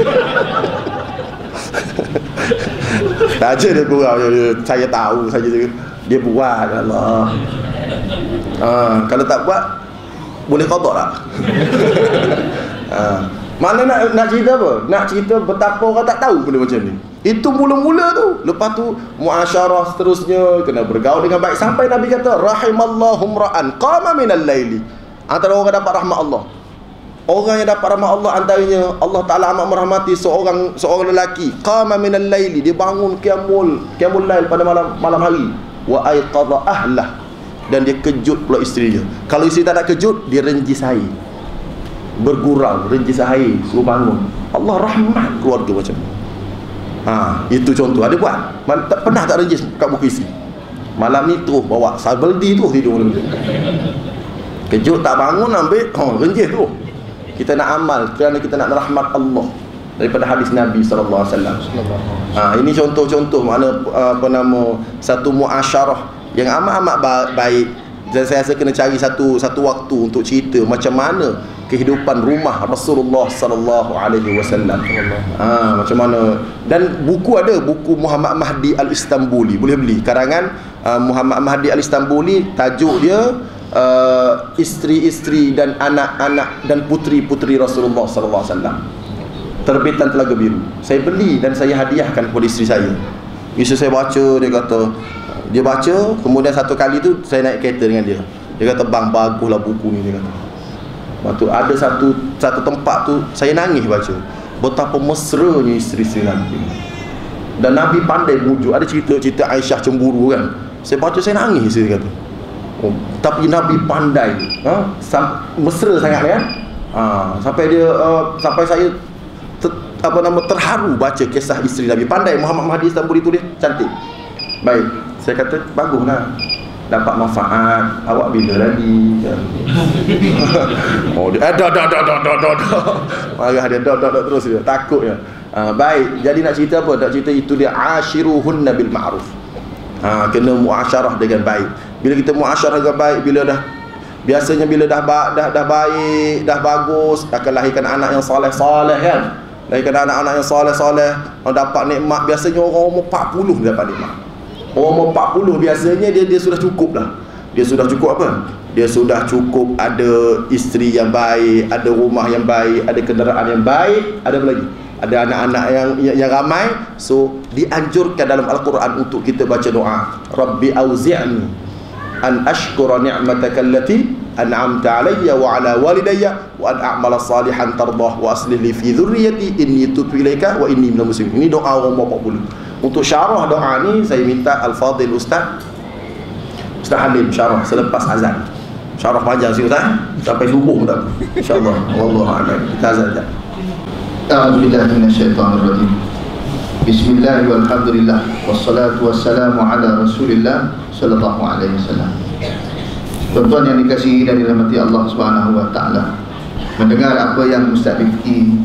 Speaker 3: Saja dia kurang Saya tahu saja dia, dia buat Allah ha, Kalau tak buat Boleh kotor tak ha, Mana nak, nak cerita apa? Nak cerita betapa orang tak tahu benda macam ni. Itu mula-mula tu. Lepas tu Muasyarah seterusnya Kena bergaul dengan baik. Sampai Nabi kata Rahimallahum ra'an Qama minal layli Antara orang dapat rahmat Allah. Orang yang dapat rahmat Allah antaranya Allah Taala amat merahmati seorang seorang lelaki. Qama minal laili. Dia bangun qiyamul qiyamul lail pada malam malam hari. Wa aiqadha ahlah. Dan dia kejut pula dia. Kalau isteri tak nak kejut dia renjis air. Bergurau renjis air suruh bangun. Allah rahmat keluarga macam ni. Ha, itu contoh. Ada buat? Man, tak, pernah tak renjis kat buku isteri? Malam ni terus bawa sabeldi tu tidur malam tu. Kejut tak bangun ambil, oh renjis tu kita nak amal kerana kita nak rahmat Allah daripada hadis Nabi wasallam. Ha ini contoh-contoh mana apa nama satu muasyarah yang amat-amat baik dan saya rasa kena cari satu satu waktu untuk cerita macam mana kehidupan rumah Rasulullah sallallahu alaihi wasallam. Ha macam mana dan buku ada buku Muhammad Mahdi Al-Istanbuli boleh beli karangan uh, Muhammad Mahdi Al-Istanbuli tajuk dia uh, isteri-isteri dan anak-anak dan puteri-puteri Rasulullah sallallahu alaihi wasallam. Terbitan Telaga Biru. Saya beli dan saya hadiahkan kepada isteri saya. Isteri saya baca dia kata dia baca kemudian satu kali tu saya naik kereta dengan dia. Dia kata bang baguslah buku ni dia kata. Waktu ada satu satu tempat tu saya nangis baca. Betapa mesranya isteri-isteri Nabi. Dan Nabi pandai bujuk. Ada cerita-cerita Aisyah cemburu kan. Saya baca saya nangis dia kata. Oh, tapi Nabi pandai ha? mesra sangat ya ha, sampai dia uh, sampai saya ter, apa nama terharu baca kisah isteri Nabi pandai Muhammad Mahdi Istanbul itu dia cantik baik saya kata baguslah dapat manfaat awak bila lagi oh dia eh, dah dah dah dah dah marah dia dah dah terus dia. Takut ya ha, baik. Jadi nak cerita apa? Nak cerita itu dia ashiruhun nabil ma'ruf. Ha, kena muasyarah dengan baik. Bila kita muasyarah dengan baik bila dah biasanya bila dah dah dah baik dah bagus akan lahirkan anak yang soleh-soleh kan? Lahirkan anak-anak yang soleh-soleh orang dapat nikmat. Biasanya orang umur 40 dia dapat nikmat umur 40 biasanya dia dia sudah cukup lah. Dia sudah cukup apa? Dia sudah cukup ada isteri yang baik ada rumah yang baik ada kenderaan yang baik. Ada apa lagi? Ada anak-anak yang, yang yang ramai. So dianjurkan dalam al-Quran untuk kita baca doa. Rabbi auzi'ni an ashkura ni'mataka allati an'amta alayya wa ala walidayya wa an a'mala salihan tardah wa aslih li fi dhurriyyati. Inni tubtu ilaika wa inni minal muslimin. Ini doa orang bapa dulu untuk syarah doa ni saya minta Al-Fadhil Ustaz Ustaz Hamim syarah selepas azan. Syarah panjang sikit Ustaz eh? sampai subuh tak. Insya-Allah. Wallahu a'lam. Kita azan dah.
Speaker 1: Alhamdulillah minasyaitanir rajim. Bismillahirrahmanirrahim. Walhamdulillah wassalatu wassalamu ala Rasulillah sallallahu alaihi wasallam. Tuan-tuan yang dikasihi dan dirahmati Allah Subhanahu wa taala. Mendengar apa yang Ustaz Rifki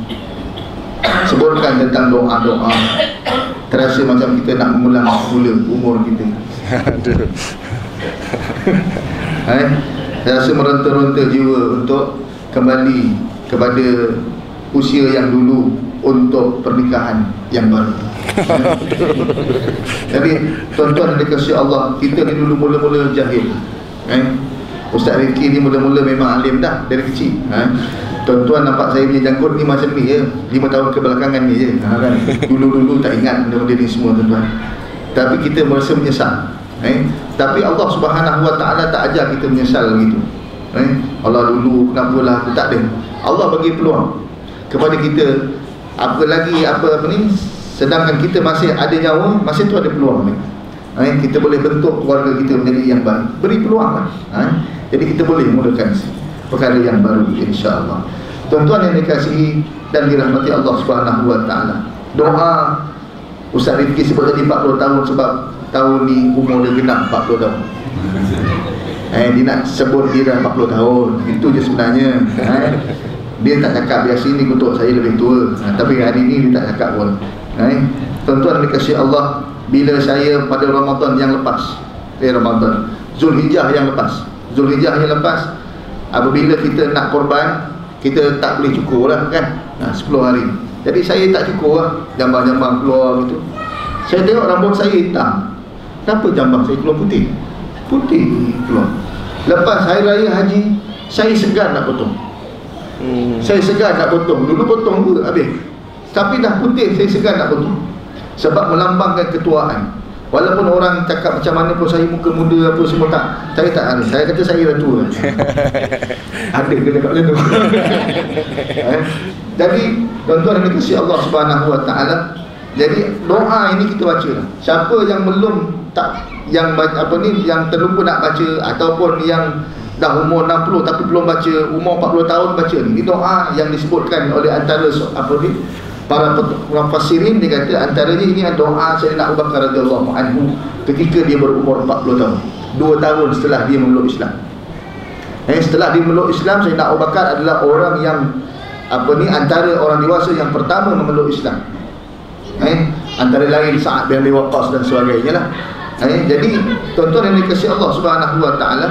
Speaker 1: sebutkan tentang doa-doa terasa macam kita nak mengulang semula umur kita. Hai, rasa meronta-ronta jiwa untuk kembali kepada usia yang dulu untuk pernikahan yang baru. Jadi tuan-tuan yang dikasihi Allah, kita ni dulu mula-mula jahil. Eh? Ustaz Rifki ni mula-mula memang alim dah dari kecil. Ha? Tuan-tuan nampak saya punya janggut ni macam ni je. Lima tahun kebelakangan ni je. Ha, kan? Dulu-dulu tak ingat benda-benda ni semua tuan-tuan. Tapi kita merasa menyesal. Eh? Tapi Allah Subhanahu Wa Taala tak ajar kita menyesal begitu. Eh? Allah dulu kenapa lah tak ada. Allah bagi peluang kepada kita apa lagi apa apa ni sedangkan kita masih ada nyawa masih tu ada peluang ni. Eh? Kita boleh bentuk keluarga kita menjadi yang baik. Beri peluang lah. Eh? Jadi kita boleh mulakan perkara yang baru insya-Allah. Tuan-tuan yang dikasihi dan dirahmati Allah Subhanahu wa taala. Doa Ustaz Rifki sebut tadi 40 tahun sebab tahun ni umur dia genap 40 tahun. Eh dia nak sebut dia dah 40 tahun. Itu je sebenarnya. Eh, dia tak cakap biasa ni untuk saya lebih tua. Ha, tapi hari ni dia tak cakap pun. Eh, tuan-tuan yang dikasihi Allah, bila saya pada Ramadan yang lepas, eh Ramadan, Zulhijjah yang lepas Zulhijjah yang lepas apabila kita nak korban kita tak boleh cukur lah kan? Ha, 10 hari. Jadi saya tak cukur lah jambang-jambang keluar gitu. Saya tengok rambut saya hitam. Kenapa jambang saya keluar putih? Putih keluar. Lepas hari raya haji saya segan nak potong. Hmm. saya segan nak potong. Dulu potong pun habis. Tapi dah putih saya segan nak potong. Sebab melambangkan ketuaan Walaupun orang cakap macam mana pun saya muka muda apa semua tak Saya tak ada Saya kata saya dah tua Ada kena kat mana tu eh? Jadi Tuan-tuan yang dikasih Allah subhanahu wa ta'ala Jadi doa ini kita baca lah. Siapa yang belum tak Yang apa ni Yang terlupa nak baca Ataupun yang Dah umur 60 tapi belum baca Umur 40 tahun baca ni Ini doa yang disebutkan oleh antara Apa ni para mufassirin dia kata antaranya ini doa Sayyidina Abu Bakar radhiyallahu anhu ketika dia berumur 40 tahun. Dua tahun setelah dia memeluk Islam. Eh, setelah dia memeluk Islam, Sayyidina Abu Bakar adalah orang yang apa ni antara orang dewasa yang pertama memeluk Islam. Eh, antara lain Sa'ad bin Abi Waqqas dan sebagainya lah. Eh, jadi tuan-tuan yang dikasihi Allah Subhanahu wa taala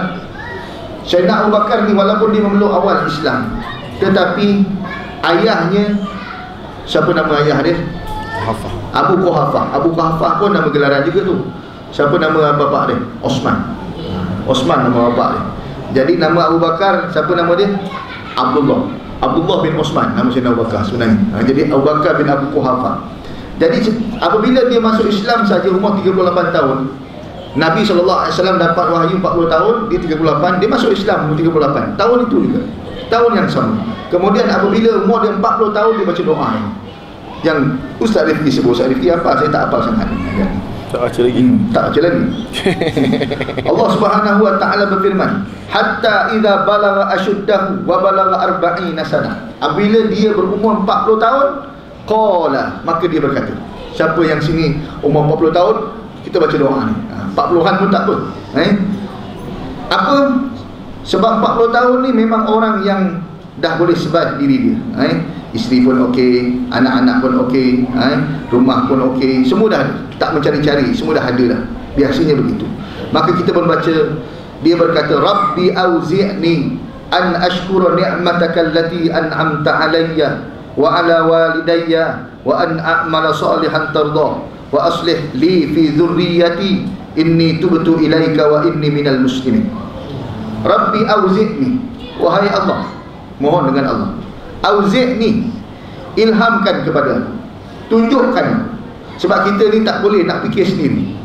Speaker 1: Sayyidina Abu Bakar ni walaupun dia memeluk awal Islam, tetapi ayahnya Siapa nama ayah dia?
Speaker 2: Hafah.
Speaker 1: Abu Quhafah. Abu Quhafah pun nama gelaran juga tu. Siapa nama bapak dia? Osman. Osman nama bapak dia. Jadi nama Abu Bakar, siapa nama dia? Abdullah. Abdullah bin Osman nama Sayyidina Abu Bakar sebenarnya. Ha, jadi Abu Bakar bin Abu Quhafah. Jadi apabila dia masuk Islam saja umur 38 tahun, Nabi SAW dapat wahyu 40 tahun, dia 38, dia masuk Islam umur 38. Tahun itu juga. Tahun yang sama. Kemudian apabila umur dia 40 tahun dia baca doa ini. Yang Ustaz Rifki sebut Ustaz Rifki apa? Saya tak hafal sangat.
Speaker 2: Tak baca lagi.
Speaker 1: Hmm, tak baca lagi. Allah Subhanahu wa taala berfirman, "Hatta idza balagha ashuddahu wa balagha arba'ina sana." Apabila dia berumur 40 tahun, qala, maka dia berkata, siapa yang sini umur 40 tahun, kita baca doa ni. 40-an ha, pun tak apa. Eh? Apa? Sebab 40 tahun ni memang orang yang dah boleh sebat diri dia. Eh? isteri pun okey anak-anak pun okey eh? rumah pun okey. Semua dah tak mencari-cari. Semua dah ada dah. Biasanya begitu. Maka kita pun baca dia berkata rabbi auzi'ni an ashkura ni'mataka allati an'amta alayya wa ala walidayya wa an a'mala salihan tarda wa aslih li fi dhurriyyati. Inni tubtu ilaika wa inni minal muslimin rabbi auzi'ni. Wahai Allah Mohon dengan Allah. Auzik ni Ilhamkan kepada Tunjukkan. Sebab kita ni tak boleh nak fikir sendiri.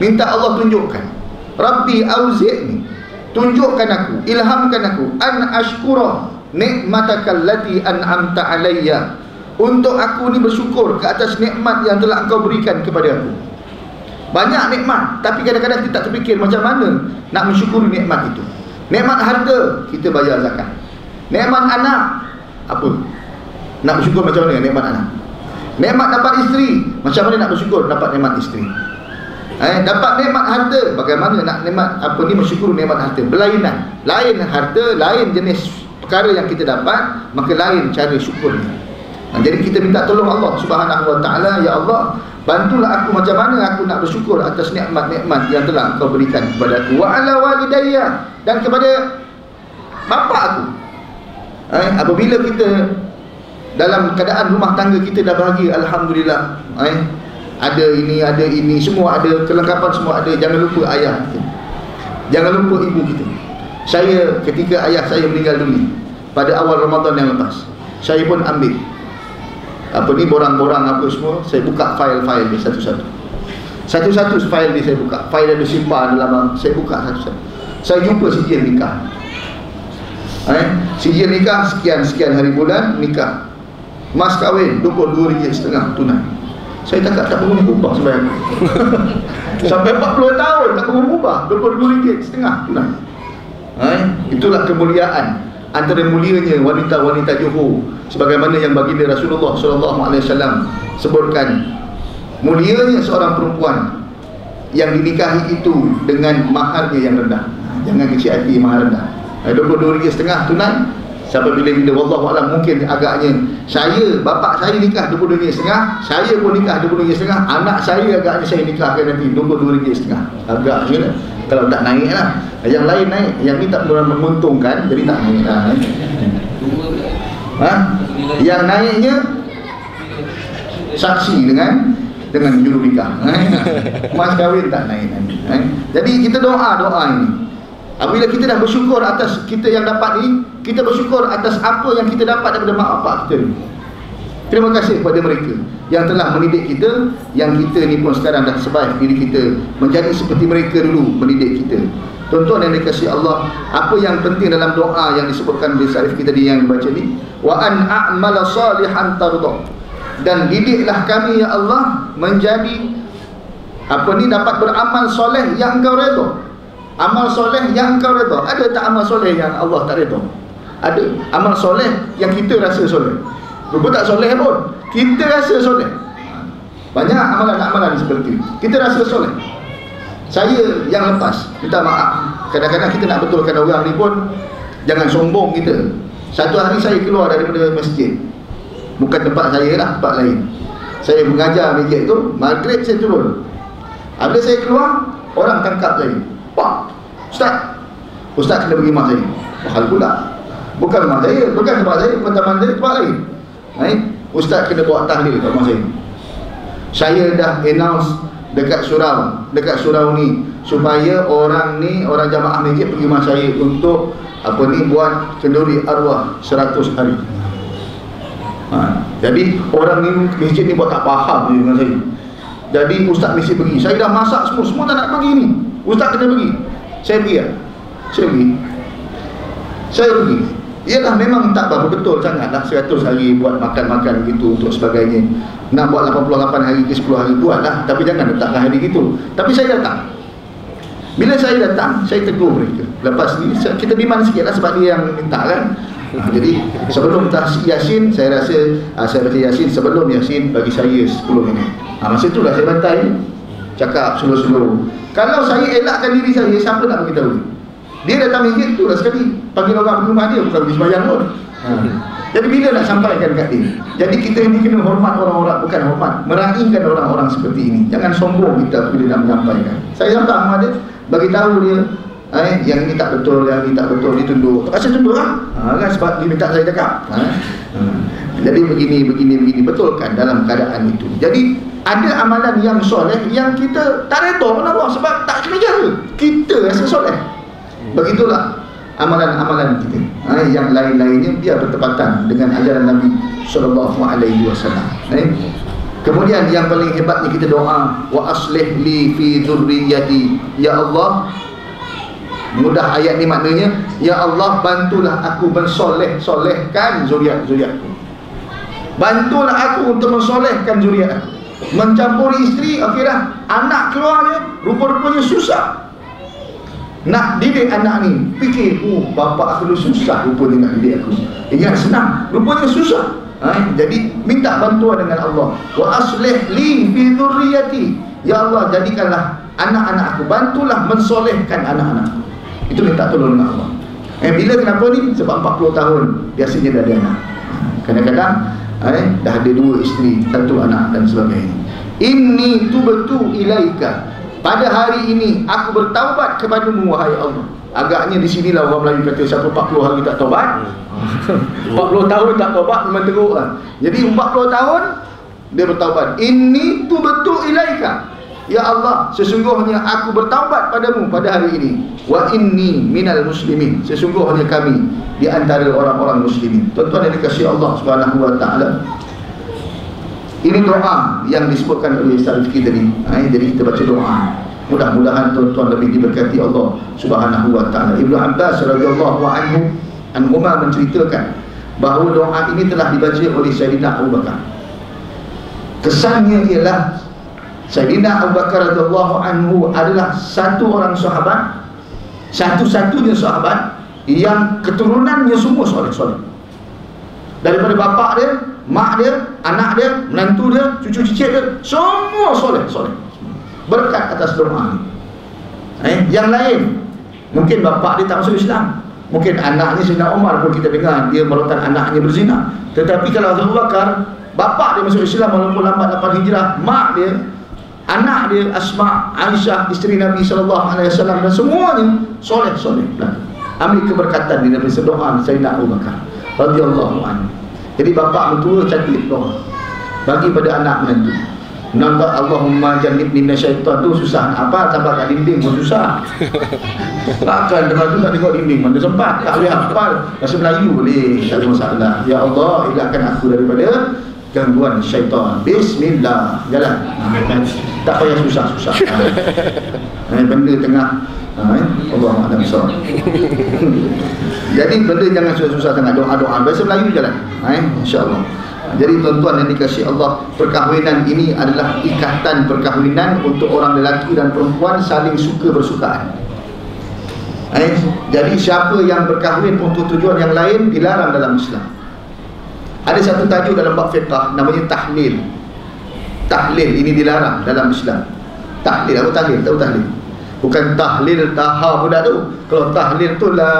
Speaker 1: Minta Allah tunjukkan. Rabbi auzik ni tunjukkan aku ilhamkan aku. An ashkura nikmatakal lati an'amta alayya. Untuk aku ni bersyukur ke atas nikmat yang telah engkau berikan kepada aku. Banyak nikmat tapi kadang-kadang kita tak terfikir macam mana nak mensyukuri nikmat itu nikmat harta kita bayar zakat. Nikmat anak apa? Nak bersyukur macam mana nikmat anak? Nikmat dapat isteri macam mana nak bersyukur dapat nikmat isteri? Eh, dapat nikmat harta bagaimana nak nikmat apa ni bersyukur nikmat harta? Berlainan. Lain harta lain jenis perkara yang kita dapat maka lain cara syukurnya. Nah, jadi kita minta tolong Allah subhanahu wa ta'ala ya Allah Bantulah aku macam mana aku nak bersyukur atas nikmat-nikmat yang telah kau berikan kepada aku. Wa ala walidayya dan kepada bapa aku. Eh, apabila kita dalam keadaan rumah tangga kita dah bahagia alhamdulillah. Eh, ada ini, ada ini, semua ada kelengkapan semua ada. Jangan lupa ayah kita. Jangan lupa ibu kita. Saya ketika ayah saya meninggal dunia pada awal Ramadan yang lepas, saya pun ambil apa ni borang-borang apa semua saya buka file-file ni satu-satu. Satu-satu file ni saya buka. File yang disimpan dalam saya buka satu-satu. Saya jumpa sijil nikah. Eh sijil nikah sekian sekian hari bulan nikah. Mas kahwin 22 ringgit setengah tunai. Saya tak tak perlu ubah sampai aku sampai 40 tahun tak perlu ubah 22 ringgit setengah tunai. Eh itulah kemuliaan antara mulianya wanita-wanita Johor sebagaimana yang baginda Rasulullah sallallahu alaihi wasallam sebutkan. Mulianya seorang perempuan yang dinikahi itu dengan maharnya yang rendah. Jangan kecil hati mahar rendah. 22 ringgit setengah tunai sampai bila-bila wallahu alam mungkin agaknya saya bapak saya nikah 22 ringgit setengah saya pun nikah 22 ringgit setengah anak saya agaknya saya nikahkan nanti 22 ringgit setengah agaknya kalau tak naik lah yang lain naik yang ni tak pernah menguntungkan jadi tak naik lah eh. ha? yang naiknya saksi dengan dengan juru nikah eh. mas kahwin tak naik nanti eh. jadi kita doa doa ini apabila kita dah bersyukur atas kita yang dapat ni kita bersyukur atas apa yang kita dapat daripada mak bapak kita ni Terima kasih kepada mereka yang telah mendidik kita yang kita ni pun sekarang dah survive diri kita menjadi seperti mereka dulu mendidik kita. Tuan-tuan yang dikasihi Allah, apa yang penting dalam doa yang disebutkan oleh Sarif kita di yang baca ni, wa an a'mala salihan tarda. Dan didiklah kami ya Allah menjadi apa ni dapat beramal soleh yang engkau redha. Amal soleh yang engkau redha. Ada tak amal soleh yang Allah tak redha? Ada. Amal soleh yang kita rasa soleh. Rupa tak soleh pun Kita rasa soleh. Banyak amalan-amalan seperti Kita rasa soleh. Saya yang lepas Minta maaf. Kadang-kadang kita nak betulkan orang ni pun Jangan sombong kita. Satu hari saya keluar daripada masjid. Bukan tempat saya lah Tempat lain. Saya mengajar masjid tu Maghrib saya turun. Habis saya keluar Orang tangkap saya Ustaz Ustaz kena pergi rumah saya Mahal pula Bukan rumah saya Bukan tempat saya Bukan taman saya Tempat lain Eh, Ustaz kena buat tahlil kat rumah saya. Saya dah announce dekat surau, dekat surau ni supaya orang ni, orang jamaah masjid pergi rumah saya untuk apa ni buat kenduri arwah 100 hari. Ha, jadi orang ni masjid ni buat tak faham dengan saya. Jadi ustaz mesti pergi. Saya dah masak semua, semua tak nak pergi ni. Ustaz kena pergi. Saya pergi ya. Saya pergi. Saya pergi. Ialah memang tak berapa betul sangat lah. 100 hari buat makan-makan gitu untuk sebagainya. Nak buat 88 hari ke 10 hari buat lah. Tapi jangan letakkan hari gitu. Tapi saya datang. Bila saya datang, saya tegur mereka. Lepas ni, kita bimbang sikit lah sebab dia yang minta kan. Ha, Jadi sebelum tahsik Yasin, saya rasa ha, Saya baca Yasin, sebelum Yasin bagi saya 10 minit. Ha, Masa itulah saya bantai Cakap slow-slow Kalau saya elakkan diri saya, siapa nak beritahu? Dia datang masjid tu lah sekali. Panggil orang rumah dia bukan pergi sembahyang pun. Ha. Jadi bila nak sampaikan kat dia? Jadi kita ini kena hormat orang-orang Bukan hormat Meraihkan orang-orang seperti ini. Jangan sombong kita bila nak menyampaikan. Saya sampai sama dia Bagi tahu dia eh, Yang ini tak betul Yang ini tak betul Dia tunduk. Tak rasa tunduk lah. Ha, kan, Sebab dia minta saya cakap. Ha. Ha. Jadi begini Begini begini. Betulkan dalam keadaan itu. Jadi ada amalan yang soleh yang kita tak reda Allah sebab tak kena jaga kita rasa soleh Begitulah amalan-amalan kita. Ha, yang lain-lainnya biar bertepatan dengan ajaran Nabi sallallahu alaihi wasallam. Eh? Kemudian yang paling hebatnya kita doa wa aslih li fi dzurriyyati ya Allah Mudah ayat ni maknanya Ya Allah bantulah aku mensoleh-solehkan zuriat-zuriatku Bantulah aku untuk mensolehkan zuriat aku Mencampuri isteri dah. Anak keluarnya Rupa-rupanya susah. Nak didik anak ni Fikir Oh bapak aku dulu susah Rupanya nak didik aku. Ingat senang. Rupanya susah. Ha? Jadi minta bantuan dengan Allah. Wa aslih li fi dhurriyati Ya Allah jadikanlah anak-anak aku Bantulah mensolehkan anak-anak Itu minta tolong dengan Allah. Eh bila kenapa ni? Sebab 40 tahun Biasanya dah ada anak. Kadang-kadang eh, Dah ada dua isteri Satu anak dan sebagainya. Inni tubatu ilaika. Pada hari ini Aku bertaubat kepadamu Wahai Allah. Agaknya di sinilah orang Melayu kata Siapa 40 hari tak taubat? 40 tahun tak taubat memang teruk lah. Jadi 40 tahun Dia bertaubat. Inni tubatu ilaika Ya Allah, sesungguhnya aku bertaubat padamu pada hari ini. Wa inni minal muslimin. Sesungguhnya kami di antara orang-orang muslimin. Tuan-tuan yang dikasihi Allah Subhanahu wa taala. Ini doa yang disebutkan oleh Ustaz Rizki tadi. Ha, jadi kita baca doa. Mudah-mudahan tuan-tuan lebih diberkati Allah Subhanahu wa taala. Ibnu Abbas radhiyallahu anhu an Umar menceritakan bahawa doa ini telah dibaca oleh Sayyidina Abu Bakar. Kesannya ialah Sayyidina Abu Bakar radhiyallahu anhu adalah satu orang sahabat satu-satunya sahabat yang keturunannya semua soleh-soleh. Daripada bapa dia, mak dia, anak dia, menantu dia, cucu cicit dia, semua soleh-soleh. Berkat atas doa ni. Eh, yang lain mungkin bapa dia tak masuk Islam. Mungkin anaknya Sayyidina Umar pun kita dengar dia merotan anaknya berzina. Tetapi kalau Abu Bakar, bapa dia masuk Islam walaupun lambat dapat hijrah, mak dia anak dia Asma Aisyah isteri Nabi sallallahu alaihi wasallam dan semuanya soleh-soleh ambil keberkatan di Nabi sedoa Sayyidina Abu Bakar radhiyallahu anhu. Jadi bapa mentua cantik doa. Bagi pada anak menantu Nampak Allahumma jannib minna syaitan tu susah Apa? Tambah kat dinding pun susah. Takkan dengan tu tak tengok dinding Mana sempat. Tak boleh hafal Bahasa Melayu boleh. Tak ada masalah. Ya Allah Hilangkan aku daripada gangguan syaitan bismillah jalan ha, kan? tak payah susah-susah ha. benda tengah ha, eh? Allah Alam jadi benda jangan susah-susah tengah doa-doa biasa Melayu jalan ha, eh? insyaAllah jadi tuan-tuan yang dikasih Allah Perkahwinan ini adalah ikatan perkahwinan Untuk orang lelaki dan perempuan Saling suka bersukaan eh? Jadi siapa yang berkahwin Untuk tujuan yang lain Dilarang dalam Islam ada satu tajuk dalam bab fiqah namanya tahlil. Tahlil ini dilarang dalam Islam. Tahlil apa tahlil? Tahu tahlil? Bukan tahlil taha budak tu. Kalau tahlil tu la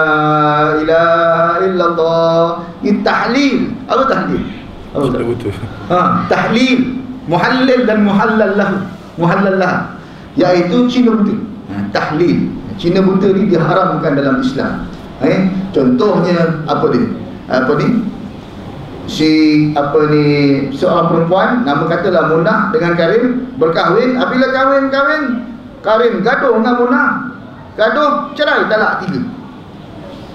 Speaker 1: ilaha illallah. Ini tahlil. Apa tahlil? Apa
Speaker 2: betul betul.
Speaker 1: Ha, tahlil, muhallil dan muhallal lahu. Muhallal lah. Iaitu Cina buta. Ha, tahlil. Cina buta ni diharamkan dalam Islam. Eh, contohnya apa dia? Apa ni? Si apa ni seorang perempuan nama katalah Munah dengan Karim berkahwin. Apabila kahwin-kahwin Karim gaduh dengan Munah. Gaduh cerai talak tiga.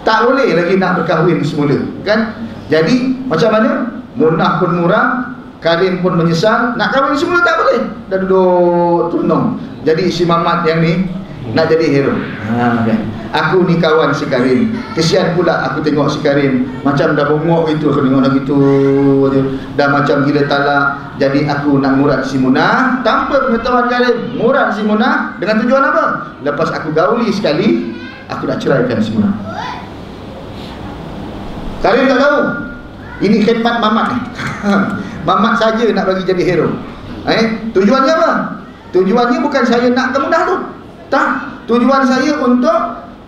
Speaker 1: Tak boleh lagi nak berkahwin semula kan? Jadi macam mana? Munah pun murah Karim pun menyesal. Nak kahwin semula tak boleh. Dah duduk tunong jadi si Mamat yang ni nak jadi hero. Ha, kan? Aku ni kawan si Karim. Kesian pula aku tengok si Karim. Macam dah bongok gitu Aku tengok dah gitu Dah macam gila talak. Jadi aku nak murad si Munah Tanpa pengetahuan Karim Murad si Munah Dengan tujuan apa? Lepas aku gauli sekali Aku nak ceraikan si Munah Karim tak tahu? Ini khidmat mamat Mamat saja nak bagi jadi hero. Eh? Tujuannya apa? Tujuannya bukan saya nak kemudah tu. Tak. Tujuan saya untuk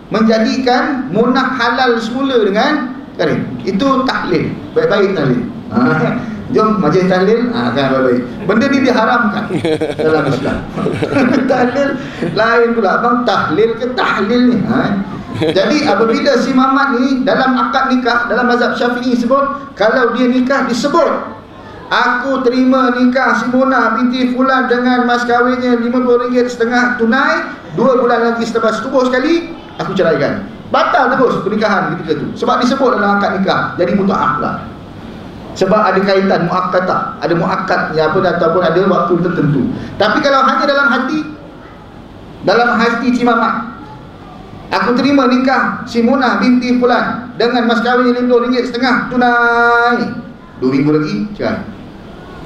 Speaker 1: menjadikan munah halal semula dengan karim. Itu tahlil. Baik-baik tahlil. Ha. Jom majlis tahlil, ha, kan baik-baik. Benda ni diharamkan dalam Islam. tahlil lain pula abang tahlil ke tahlil ni. Ha. Jadi apabila si mamat ni dalam akad nikah dalam mazhab Syafi'i sebut kalau dia nikah disebut Aku terima nikah si Mona binti Fulan dengan mas kahwinnya RM50 setengah tunai Dua bulan lagi setelah setubuh sekali aku ceraikan. Batal terus pernikahan ketika itu. Sebab disebut dalam akad nikah. Jadi muta'ah lah. Sebab ada kaitan muakkatah. Ada muakkat yang apa ataupun ada waktu tertentu. Tapi kalau hanya dalam hati dalam hati cimamak Aku terima nikah si Munah binti Fulan dengan mas kahwin RM50 setengah tunai. Dua minggu lagi cerai.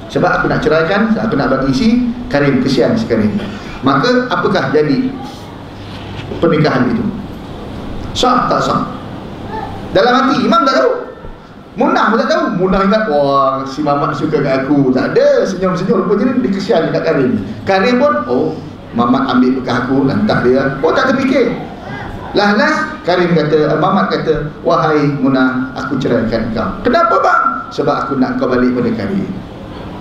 Speaker 1: Sebab aku nak ceraikan, aku nak bagi si Karim kesian si Karim. Maka apakah jadi pernikahan itu? Sah tak sah? Dalam hati imam tak tahu. Munah pun tak tahu. Munah ingat, wah si Mamat suka kat aku. Tak ada, senyum-senyum. Rupanya dia kesian dekat Karim. Karim pun, oh Mamat ambil bekas aku, lantak dia. Oh tak terfikir. Lahlas Karim kata, Mamat kata, wahai Munah, aku ceraikan kau. Kenapa bang? Sebab aku nak kau balik pada Karim.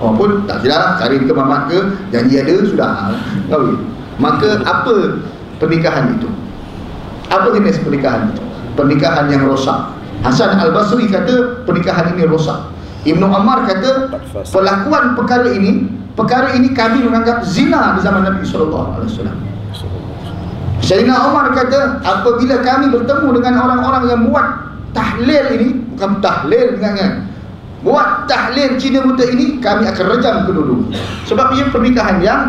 Speaker 1: Oh pun tak silap Karim ke Mamat ke Janji ada sudah Kahwin Maka apa pernikahan itu Apa jenis pernikahan? Pernikahan yang rosak. Hasan Al-Basri kata pernikahan ini rosak. Ibnu Ammar kata Pelakuan perkara ini Perkara ini kami menganggap zina di zaman Nabi SAW Sayyidina Umar kata Apabila kami bertemu dengan orang-orang yang buat Tahlil ini Bukan tahlil ingat-ingat Buat tahlil Cina buta ini Kami akan rejam kedua-dua Sebab ia pernikahan yang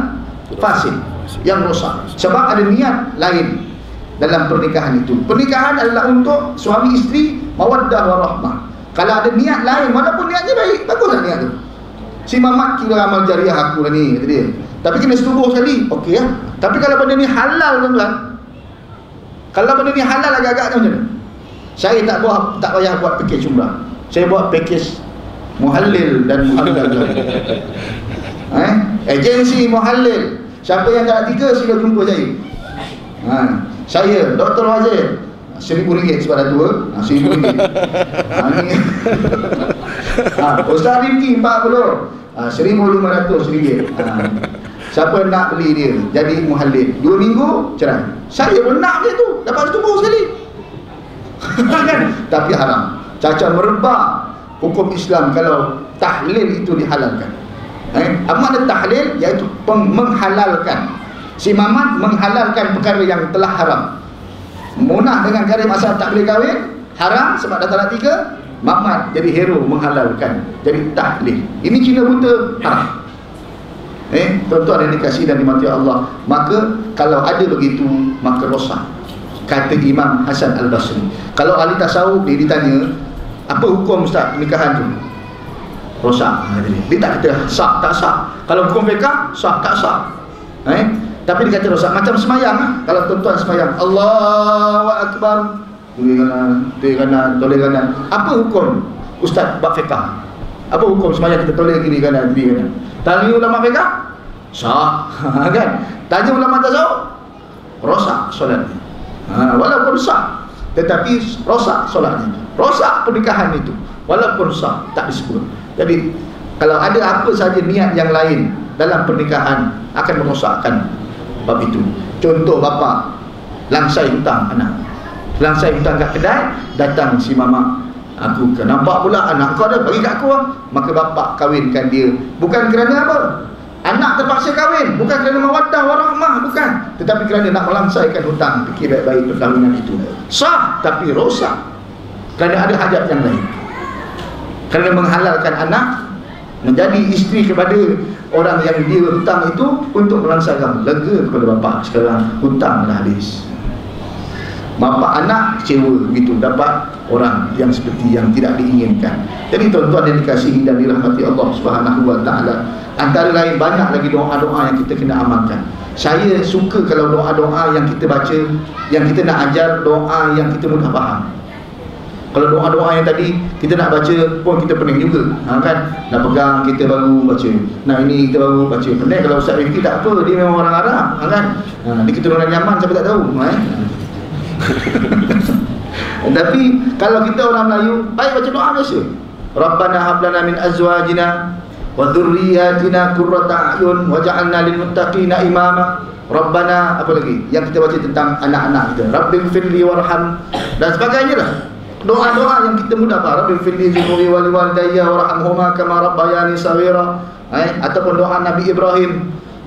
Speaker 1: Fasid Yang rosak. Sebab ada niat lain Dalam pernikahan itu. Pernikahan adalah untuk Suami isteri Mawaddah warahmah Kalau ada niat lain Walaupun niatnya baik Baguslah niat tu. Si Mamat kira amal jariah aku lah ni kata dia. Tapi kena setubuh sekali Okey lah. Tapi kalau benda ni halal tuan-tuan. Kalau benda ni halal agak-agak macam mana? Saya tak buat tak payah buat package umrah Saya buat package muhallil dan muhallal eh? Agensi muhallil. Siapa yang tak tiga sila jumpa saya. Ha. Saya Dr. Wazir seribu ringgit sebab dah tua ha, seribu ringgit ha, ni ha, Ustaz Rifki empat puluh ha, seribu lima ratus ringgit ha. siapa nak beli dia jadi muhallil dua minggu cerai saya pun nak dia tu dapat setubuh sekali kan? tapi haram cacat merebak hukum Islam kalau tahlil itu dihalalkan. Eh, apa makna tahlil? Iaitu menghalalkan. Si Mamat menghalalkan perkara yang telah haram. Munah dengan Karim asal tak boleh kahwin, haram sebab dah talak tiga. Mamat jadi hero menghalalkan. Jadi tahlil. Ini Cina buta haram. Eh, tuan-tuan yang dikasih dan dimati Allah. Maka kalau ada begitu, maka rosak. Kata Imam Hasan Al-Basri. Kalau ahli tasawuf dia ditanya, apa hukum ustaz pernikahan tu rosak dia tak kata sah tak sah kalau hukum fiqah sah tak sah eh tapi dia kata rosak macam semayang lah. kalau tuan-tuan semayang Allahu akbar. Toleh kanan toleh kanan toleh kanan. Apa hukum ustaz bab fiqah? Apa hukum semayang kita toleh kiri kanan kiri kanan? Tanya ulama fiqah? Sah kan? Tanya ulama tasawuf rosak solat. Ha, walaupun sah tetapi rosak solatnya. Rosak pernikahan itu walaupun sah tak disebut. Jadi kalau ada apa saja niat yang lain dalam pernikahan akan merosakkan bab itu contoh bapa langsai hutang anak. Langsai hutang kat kedai datang si mama aku nampak pula anak kau ada bagi kat aku lah. maka bapa kahwinkan dia. Bukan kerana apa? Anak terpaksa kahwin Bukan kerana mawadah warahmah Bukan. Tetapi kerana nak melangsaikan hutang Fikir baik-baik perkahwinan itu. Sah Tapi rosak. Kerana ada hajat yang lain. Kerana menghalalkan anak menjadi isteri kepada orang yang dia hutang itu untuk melangsangkan lega kepada bapa sekarang hutang dah habis. Bapa anak kecewa begitu dapat orang yang seperti yang tidak diinginkan. Jadi tuan-tuan yang dikasihi dan dirahmati Allah Subhanahu wa taala antara lain banyak lagi doa-doa yang kita kena amalkan. Saya suka kalau doa-doa yang kita baca yang kita nak ajar doa yang kita mudah faham kalau doa-doa yang tadi kita nak baca pun kita pening juga. Ha, kan? Nak pegang kita baru baca. Nak ini kita baru baca. Pening kalau Ustaz Rifki tak apa dia memang orang Arab. Ha, kan? Ha, dia keturunan Yaman siapa tak tahu? Ha, eh? tapi kalau kita orang Melayu baik baca doa biasa. Rabbana hablana min azwajina wa dhurriyyatina qurrata a'yun waj'alna lil muttaqina imama. Rabbana apa lagi? Yang kita baca tentang anak-anak kita. Rabbil firli warham. Dan sebagainya lah doa-doa yang kita mudah rabbi fili dzunuri wal walidayya warhamhuma kama rabbayani saghira eh ataupun doa Nabi Ibrahim.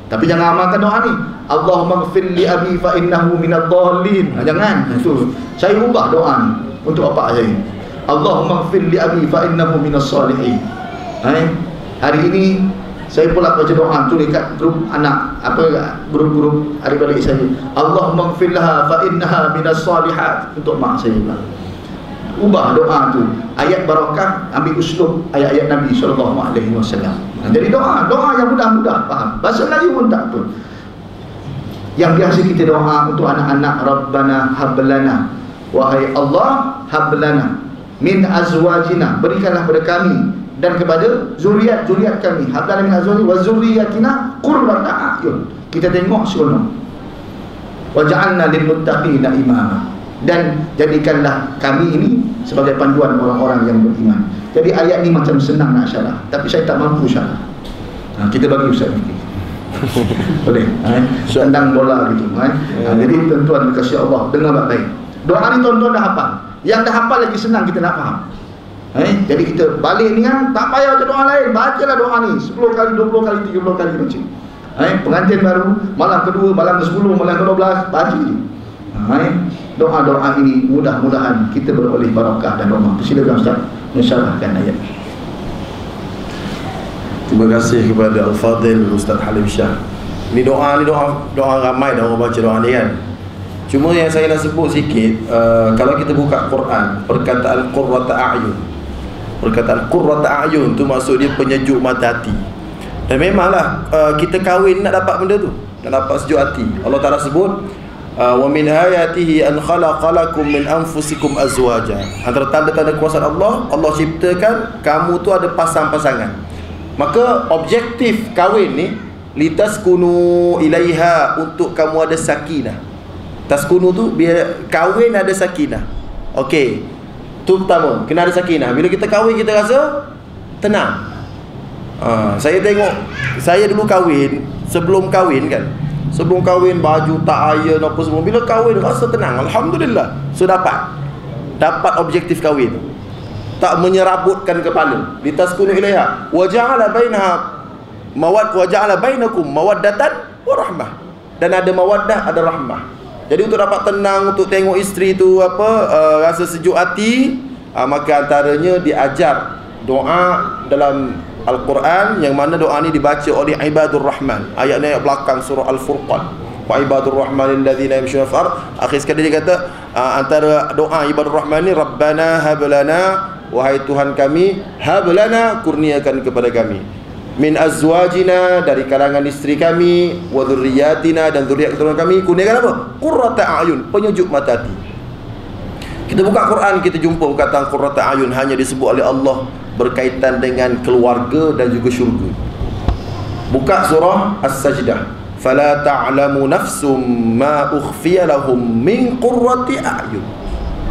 Speaker 1: Tapi jangan amalkan doa ni. Allahumma ighfir li abi fa innahu minadh dhalin. Ha, jangan. Itu. Saya ubah doa ni untuk apa saya Allahumma ighfir li abi fa innahu minas salihin. Eh hari ini Saya pula baca doa tu dekat grup anak. Apa grup-grup adik-adik saya. Allah maghfirlaha fa innaha minas solihat untuk mak saya pula. Ubah doa tu. Ayat barakah ambil uslub ayat-ayat Nabi sallallahu alaihi wasallam. Jadi doa, doa yang mudah-mudah faham. Bahasa Melayu pun tak pun. Yang biasa kita doa untuk anak-anak Rabbana hablana. Wahai Allah, hablana min azwajina. Berikanlah kepada kami dan kepada zuriat-zuriat kami. Hablana min azwajina wa zuriatina qurrata a'yun. Kita tengok seronok. Waj'alna lil muttaqina imama. Dan jadikanlah kami ini sebagai panduan orang-orang yang beriman. Jadi ayat ni macam senang nak syarah, tapi saya tak mampu syarah. Ha, kita bagi Ustaz Fikri. Boleh? Ha, Tendang bola gitu ha. Ha, Jadi tuan-tuan kasih Allah Dengar baik-baik. Doa ni tuan-tuan dah hafal. Yang dah hafal lagi senang kita nak faham. Eh, Jadi kita balik ni kan Tak payah baca doa lain. Bacalah doa ni 10 kali, 20 kali, 30 kali baca eh, Pengantin baru Malam kedua, malam ke-10, malam ke-12 Baca je. Eh, Doa-doa ini mudah-mudahan Kita beroleh barakah dan rahmat Silakan Ustaz Mensyarahkan ayat.
Speaker 3: Terima kasih kepada Al-Fadhil Ustaz Halim Syah Ni doa ni doa doa ramai dah orang baca doa ni kan? Cuma yang saya nak sebut sikit uh, Kalau kita buka Quran Perkataan Qurrata A'yun. Perkataan Qurrata A'yun tu maksud dia penyejuk mata hati. Dan memanglah uh, kita kahwin nak dapat benda tu? Nak dapat sejuk hati. Allah Ta'ala sebut Wa min hayatihi an khalaqalakum min anfusikum azwaja Antara tanda-tanda kuasa Allah Allah ciptakan kamu tu ada pasang-pasangan Maka objektif kahwin ni litaskunu ilaiha untuk kamu ada sakinah. Taskunu tu biar kahwin ada sakinah. Okey. Tu pertama, kena ada sakinah. Bila kita kahwin kita rasa tenang. Ha, saya tengok saya dulu kahwin, sebelum kahwin kan. Sebelum kahwin baju tak iron apa semua. Bila kahwin rasa tenang. Alhamdulillah. So dapat. Dapat objektif kahwin tak menyerabutkan kepala litaskunu ilaiha wa ja'ala bainaha mawad wa ja'ala bainakum mawaddatan wa rahmah dan ada mawaddah ada rahmah jadi untuk dapat tenang untuk tengok isteri tu apa uh, rasa sejuk hati uh, maka antaranya diajar doa dalam Al-Quran yang mana doa ni dibaca oleh ibadur rahman. Ayat ni ayat belakang surah Al-Furqan. Wa ibadur rahman alladhina yamshuna fil akhir sekali dia kata uh, antara doa ibadur rahman ni rabbana hablana Wahai Tuhan kami Hablana kurniakan kepada kami. Min azwajina Dari kalangan isteri kami Wa dhurriyatina Dan dhurriyat keturunan kami Kurniakan apa? Qurrata a'yun Penyejuk mata hati. Kita buka Quran Kita jumpa kata Qurrata a'yun Hanya disebut oleh Allah Berkaitan dengan keluarga Dan juga syurga. Buka surah As-Sajdah. Fala ta'lamu nafsum Ma ukhfiya lahum Min qurrati a'yun.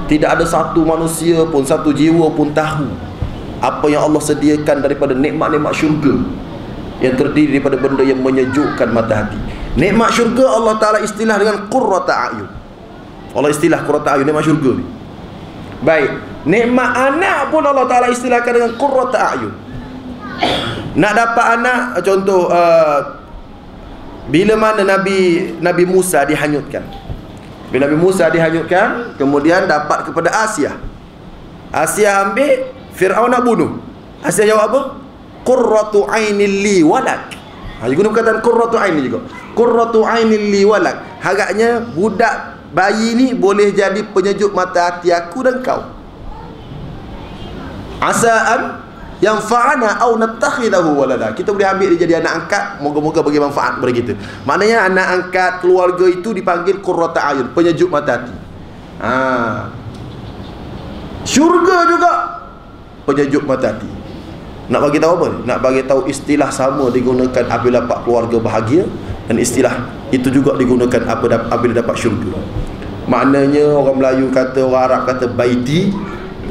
Speaker 3: Tidak ada satu manusia pun Satu jiwa pun tahu Apa yang Allah sediakan daripada nikmat-nikmat syurga Yang terdiri daripada benda yang menyejukkan mata hati. Nikmat syurga Allah Ta'ala istilah dengan Qurrata a'yun. Allah istilah Qurrata a'yun Nikmat syurga ni. Baik Nikmat anak pun Allah Ta'ala istilahkan dengan Qurrata a'yun. Nak dapat anak Contoh uh, Bila mana Nabi Nabi Musa dihanyutkan. Bila Nabi Musa dihanyutkan Kemudian dapat kepada Asia. Asia ambil Fir'aun nak bunuh. Asia jawab apa? Qurratu ainil li walak. Ha, guna perkataan Qurratu ainil juga. Qurratu ainil li walak. Harapnya budak bayi ni Boleh jadi penyejuk mata hati aku dan kau Asa'an yang fa'ana au natakhidahu walada. Kita boleh ambil dia jadi anak angkat moga-moga bagi manfaat kepada kita. Maknanya anak angkat keluarga itu dipanggil qurrata ayun penyejuk mata hati. Ha. Syurga juga penyejuk mata hati. Nak bagi tahu apa nak bagi tahu istilah sama digunakan apabila dapat keluarga bahagia dan istilah itu juga digunakan apabila dapat syurga. Maknanya orang Melayu kata orang Arab kata baiti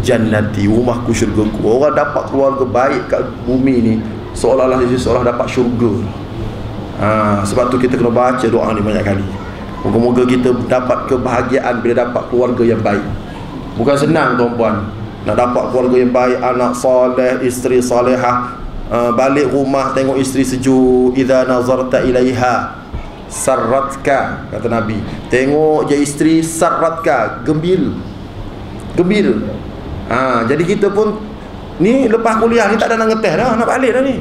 Speaker 3: jannati rumahku syurgaku. Orang dapat keluarga baik kat bumi ni seolah-olah dia seolah dapat syurga. Ha, sebab tu kita kena baca doa ni banyak kali. Moga-moga kita dapat kebahagiaan bila dapat keluarga yang baik. Bukan senang tuan-puan. Nak dapat keluarga yang baik anak soleh isteri salehah uh, balik rumah tengok isteri sejuk. Idza nazarta ilaiha sarratka kata nabi. Tengok je isteri sarratka. Gembira gembira Ha, jadi kita pun ni lepas kuliah ni tak ada nak ngeteh dah, nak balik dah ni.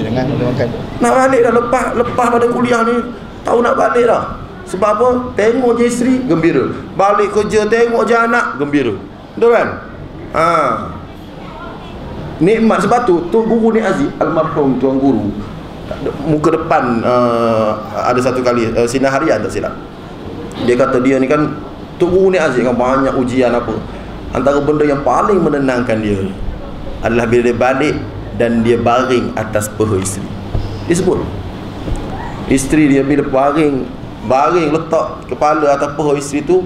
Speaker 1: Jangan makan.
Speaker 3: Nak balik dah lepas lepas pada kuliah ni tahu nak balik dah. Sebab apa? Tengok je isteri gembira. Balik kerja tengok je anak gembira. Betul kan? Ha. Nikmat sebab tu tu guru ni Aziz almarhum tuan guru muka depan uh, ada satu kali uh, sinar harian tak silap. Dia kata dia ni kan tu guru ni Aziz kan banyak ujian apa. Antara benda yang paling menenangkan dia adalah bila dia balik dan dia baring atas peha isteri. Dia sebut isteri dia bila baring baring letak kepala atas peha isteri tu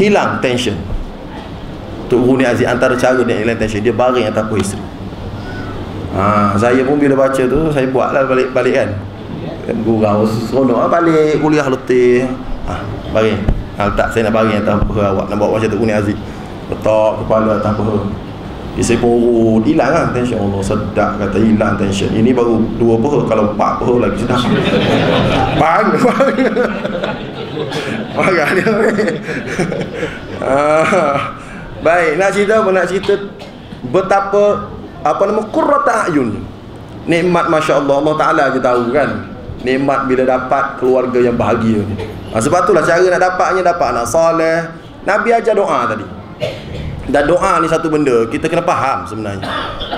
Speaker 3: hilang tension. Tu guru ni Aziz antara cara dia hilang tension dia baring atas peha isteri. Ha, saya pun bila baca tu saya buatlah balik-balik kan. Kan gurau seronok ah, balik kuliah letih. Ha, baring. Ha, letak saya nak baring atas peha awak nak bawa macam tu guru ni Aziz. Letak kepala atas peha. Dia saya Hilang lah tension. Allah sedap kata hilang tension. Ini baru dua peha Kalau empat peha lagi sedap. Bang. Bang Marah dia ah, Baik. Nak cerita apa? Nak cerita Betapa Apa nama Qurrata ayun. Nikmat Masya Allah Allah Ta'ala je tahu kan. Nikmat bila dapat Keluarga yang bahagia ni. Ha, Sebab itulah cara nak dapatnya Dapat anak soleh. Nabi ajar doa tadi dan doa ni satu benda Kita kena faham sebenarnya.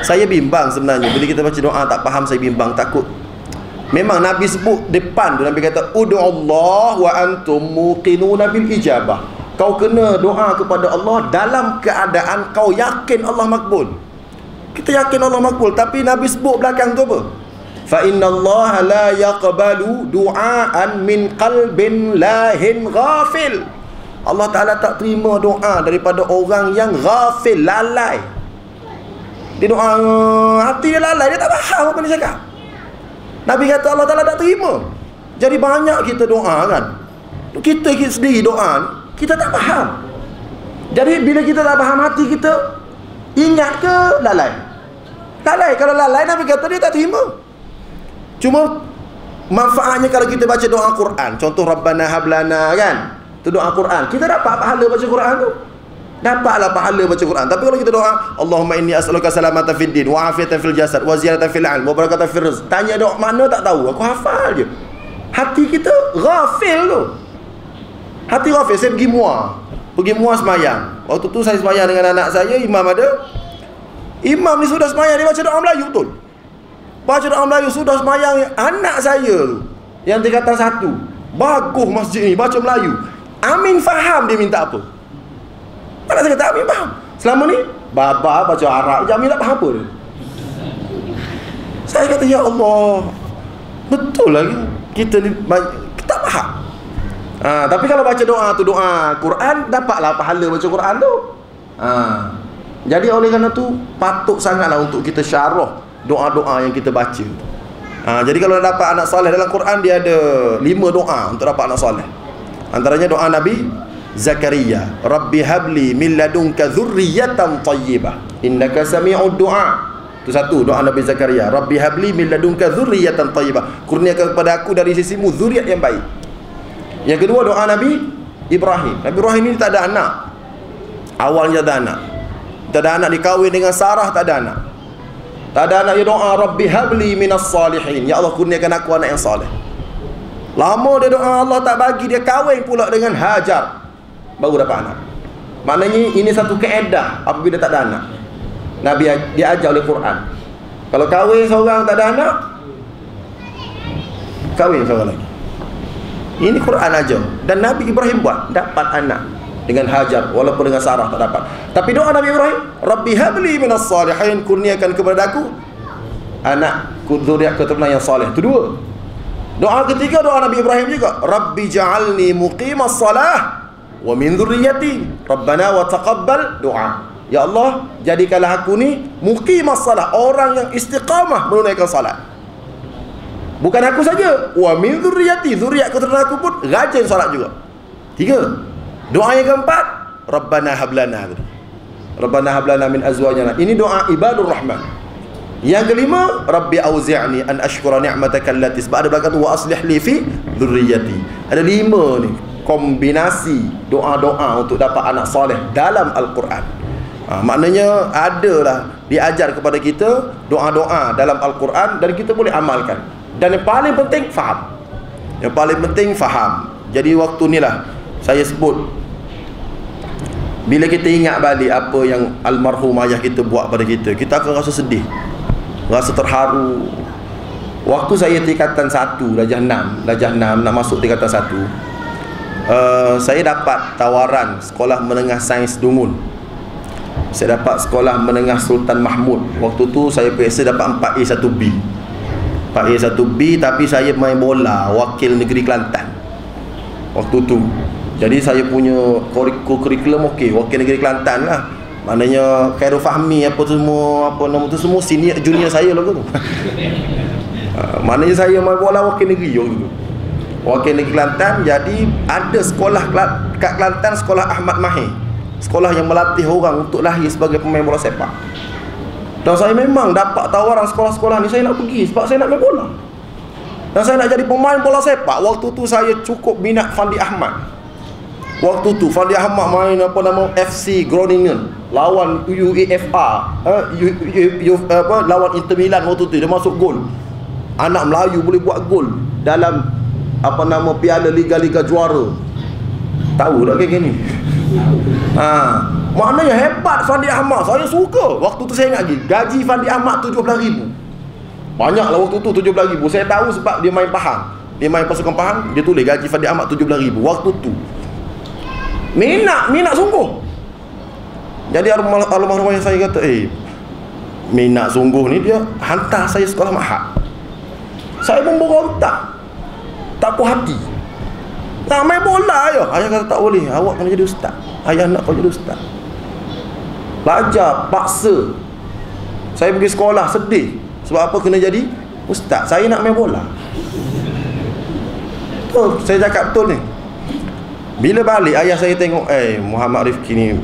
Speaker 3: Saya bimbang sebenarnya Bila kita baca doa tak faham Saya bimbang takut. Memang Nabi sebut depan tu Nabi kata Udu Allah wa antum muqinuna bil ijabah. Kau kena doa kepada Allah Dalam keadaan kau yakin Allah makbul. Kita yakin Allah makbul Tapi Nabi sebut belakang tu apa? Fa inna Allah la yaqbalu du'aan min qalbin lahin ghafil Allah Ta'ala tak terima doa daripada orang yang ghafil, lalai. Dia doa, hati dia lalai, dia tak faham apa dia cakap. Nabi kata Allah Ta'ala tak terima. Jadi banyak kita doa kan. Kita, kita sendiri doa, kita tak faham. Jadi bila kita tak faham hati kita, ingat ke lalai? Lalai. Kalau lalai, Nabi kata dia tak terima. Cuma manfaatnya kalau kita baca doa Quran. Contoh Rabbana Hablana kan. Itu doa Quran. Kita dapat pahala baca Quran tu. Dapatlah pahala baca Quran. Tapi kalau kita doa, Allahumma inni as'aluka salamatan fid din wa afiatan fil jasad wa ziyadatan fil ilm wa barakatan fil rizq. Tanya doa mana tak tahu. Aku hafal je. Hati kita ghafil tu. Hati ghafil. Saya pergi muar. Pergi muar semayang. Waktu tu saya semayang dengan anak saya, imam ada. Imam ni sudah semayang, dia baca doa Melayu betul. Baca doa Melayu sudah semayang anak saya tu. Yang tingkatan satu. Bagus masjid ni, baca Melayu. Amin faham dia minta apa. Mana saya kata Amin faham. Selama ni baba baca Arab je Amin tak faham apa dia. Saya kata ya Allah. Betul lagi kita ni kita tak faham. Ha, tapi kalau baca doa tu doa Quran dapatlah pahala baca Quran tu. Ha. Jadi oleh kerana tu patut sangatlah untuk kita syarah doa-doa yang kita baca. Ha, jadi kalau nak dapat anak soleh dalam Quran dia ada lima doa untuk dapat anak soleh. Antaranya doa Nabi Zakaria, Rabbi habli min ladunka dzurriyyatan thayyibah. Innaka sami'ud du'a. Itu satu doa Nabi Zakaria, Rabbi habli min ladunka dzurriyyatan thayyibah. Kurniakan kepada aku dari sisimu zuriat yang baik. Yang kedua doa Nabi Ibrahim. Nabi Ibrahim ini tak ada anak. Awalnya tak ada anak. Tak ada anak dikahwin dengan Sarah tak ada anak. Tak ada anak dia doa Rabbi habli minas salihin. Ya Allah kurniakan aku anak yang saleh. Lama dia doa Allah tak bagi dia kahwin pula dengan Hajar. Baru dapat anak. Maknanya ini satu keedah apabila tak ada anak. Nabi dia ajar oleh Quran. Kalau kahwin seorang tak ada anak, kahwin seorang lagi. Ini Quran aja. Dan Nabi Ibrahim buat dapat anak dengan Hajar walaupun dengan Sarah tak dapat. Tapi doa Nabi Ibrahim, Rabbi habli minas salihin kurniakan kepada aku anak zuriat keturunan yang soleh. Itu dua. Doa ketiga doa Nabi Ibrahim juga. Rabbi ja'alni muqimas salah wa min dhurriyyati. Rabbana wa taqabbal doa. Ya Allah, jadikanlah aku ni muqimas salah, orang yang istiqamah menunaikan salat. Bukan aku saja, wa min dhurriyyati, zuriat keturunan aku pun rajin salat juga. Tiga. Doa yang keempat, Rabbana hablana. Rabbana hablana min azwajina. Ini doa ibadur rahman. Yang kelima, Rabbi auzi'ni an ashkura ni'mataka allati sebab ada belakang tu wa aslih li fi dhurriyyati. Ada lima ni kombinasi doa-doa untuk dapat anak soleh dalam Al-Quran. ha, maknanya adalah diajar kepada kita doa-doa dalam al-Quran dan kita boleh amalkan dan yang paling penting faham yang paling penting faham jadi waktu ni lah saya sebut bila kita ingat balik apa yang almarhum ayah kita buat pada kita kita akan rasa sedih rasa terharu. Waktu saya tingkatan satu darjah enam darjah enam nak masuk tingkatan satu uh, saya dapat tawaran sekolah menengah sains Dungun saya dapat sekolah menengah Sultan Mahmud. Waktu tu saya biasa dapat 4A 1B 4A 1B tapi saya main bola wakil negeri Kelantan. Waktu tu. Jadi saya punya kurikulum okey wakil negeri Kelantan lah maknanya Khairul Fahmi apa tu semua apa nama tu semua senior junior saya lah tu. Uh, maknanya saya main bola wakil negeri waktu tu wakil negeri Kelantan jadi ada sekolah kat Kelantan sekolah Ahmad Mahir. Sekolah yang melatih orang untuk lahir sebagai pemain bola sepak. Dan saya memang dapat tawaran sekolah-sekolah ni saya nak pergi sebab saya nak main bola. Dan saya nak jadi pemain bola sepak. Waktu tu saya cukup minat Fandi Ahmad. Waktu tu Fandi Ahmad main apa nama FC Groningen lawan UEFA uh, U, U, U, apa lawan Inter Milan waktu tu dia masuk gol. Anak Melayu boleh buat gol dalam apa nama piala liga-liga juara. Tahu tak kayak gini ha. Maknanya hebat Fandi Ahmad saya suka. Waktu tu saya ingat lagi gaji Fandi Ahmad 17000 banyaklah waktu tu 17000 saya tahu sebab dia main Pahang. Dia main pasukan Pahang dia tulis gaji Fandi Ahmad 17000 waktu tu. Minat minat sungguh jadi almarhum ayah saya kata eh minat sungguh ni dia hantar saya sekolah mahal saya pun berontak. Tak puas hati. Nak main bola je ayah kata tak boleh awak kena jadi ustaz. Ayah nak kau jadi ustaz. Belajar paksa. Saya pergi sekolah sedih. Sebab apa? Kena jadi ustaz. Saya nak main bola. Tu saya cakap betul ni. Bila balik ayah saya tengok eh Muhammad Rifki ni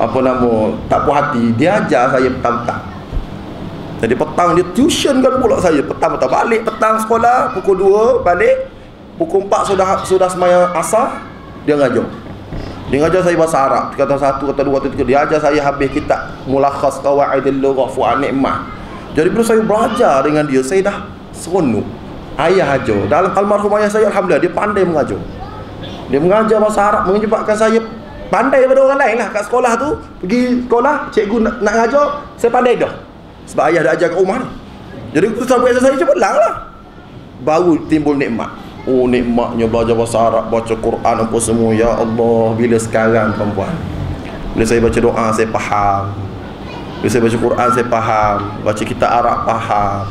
Speaker 3: apa nama tak puas hati dia ajar saya petang-petang. Jadi petang dia tuition kan pula saya. Petang-petang balik petang sekolah pukul 2 balik pukul 4 sudah sudah semaya asar dia ngajar. Dia ngajar saya bahasa Arab. Kata satu kata dua kata tiga. Dia ajar saya habis kitab mulakhas qawaidil lughah fu nikmah. Jadi bila saya belajar dengan dia saya dah seronok. Ayah ajar. Dalam almarhum ayah saya alhamdulillah dia pandai mengajar. Dia mengajar bahasa Arab menyebabkan saya pandai daripada orang lain lah kat sekolah tu. Pergi sekolah cikgu nak, nak ngajar saya pandai dah. Sebab ayah dah ajar kat rumah jadi tu sampai saya cepat lang lah. Baru timbul nikmat. Oh nikmatnya belajar bahasa Arab baca Quran apa semua. Ya Allah bila sekarang perempuan bila saya baca doa saya faham. Bila saya baca Quran saya faham. Baca kitab Arab faham.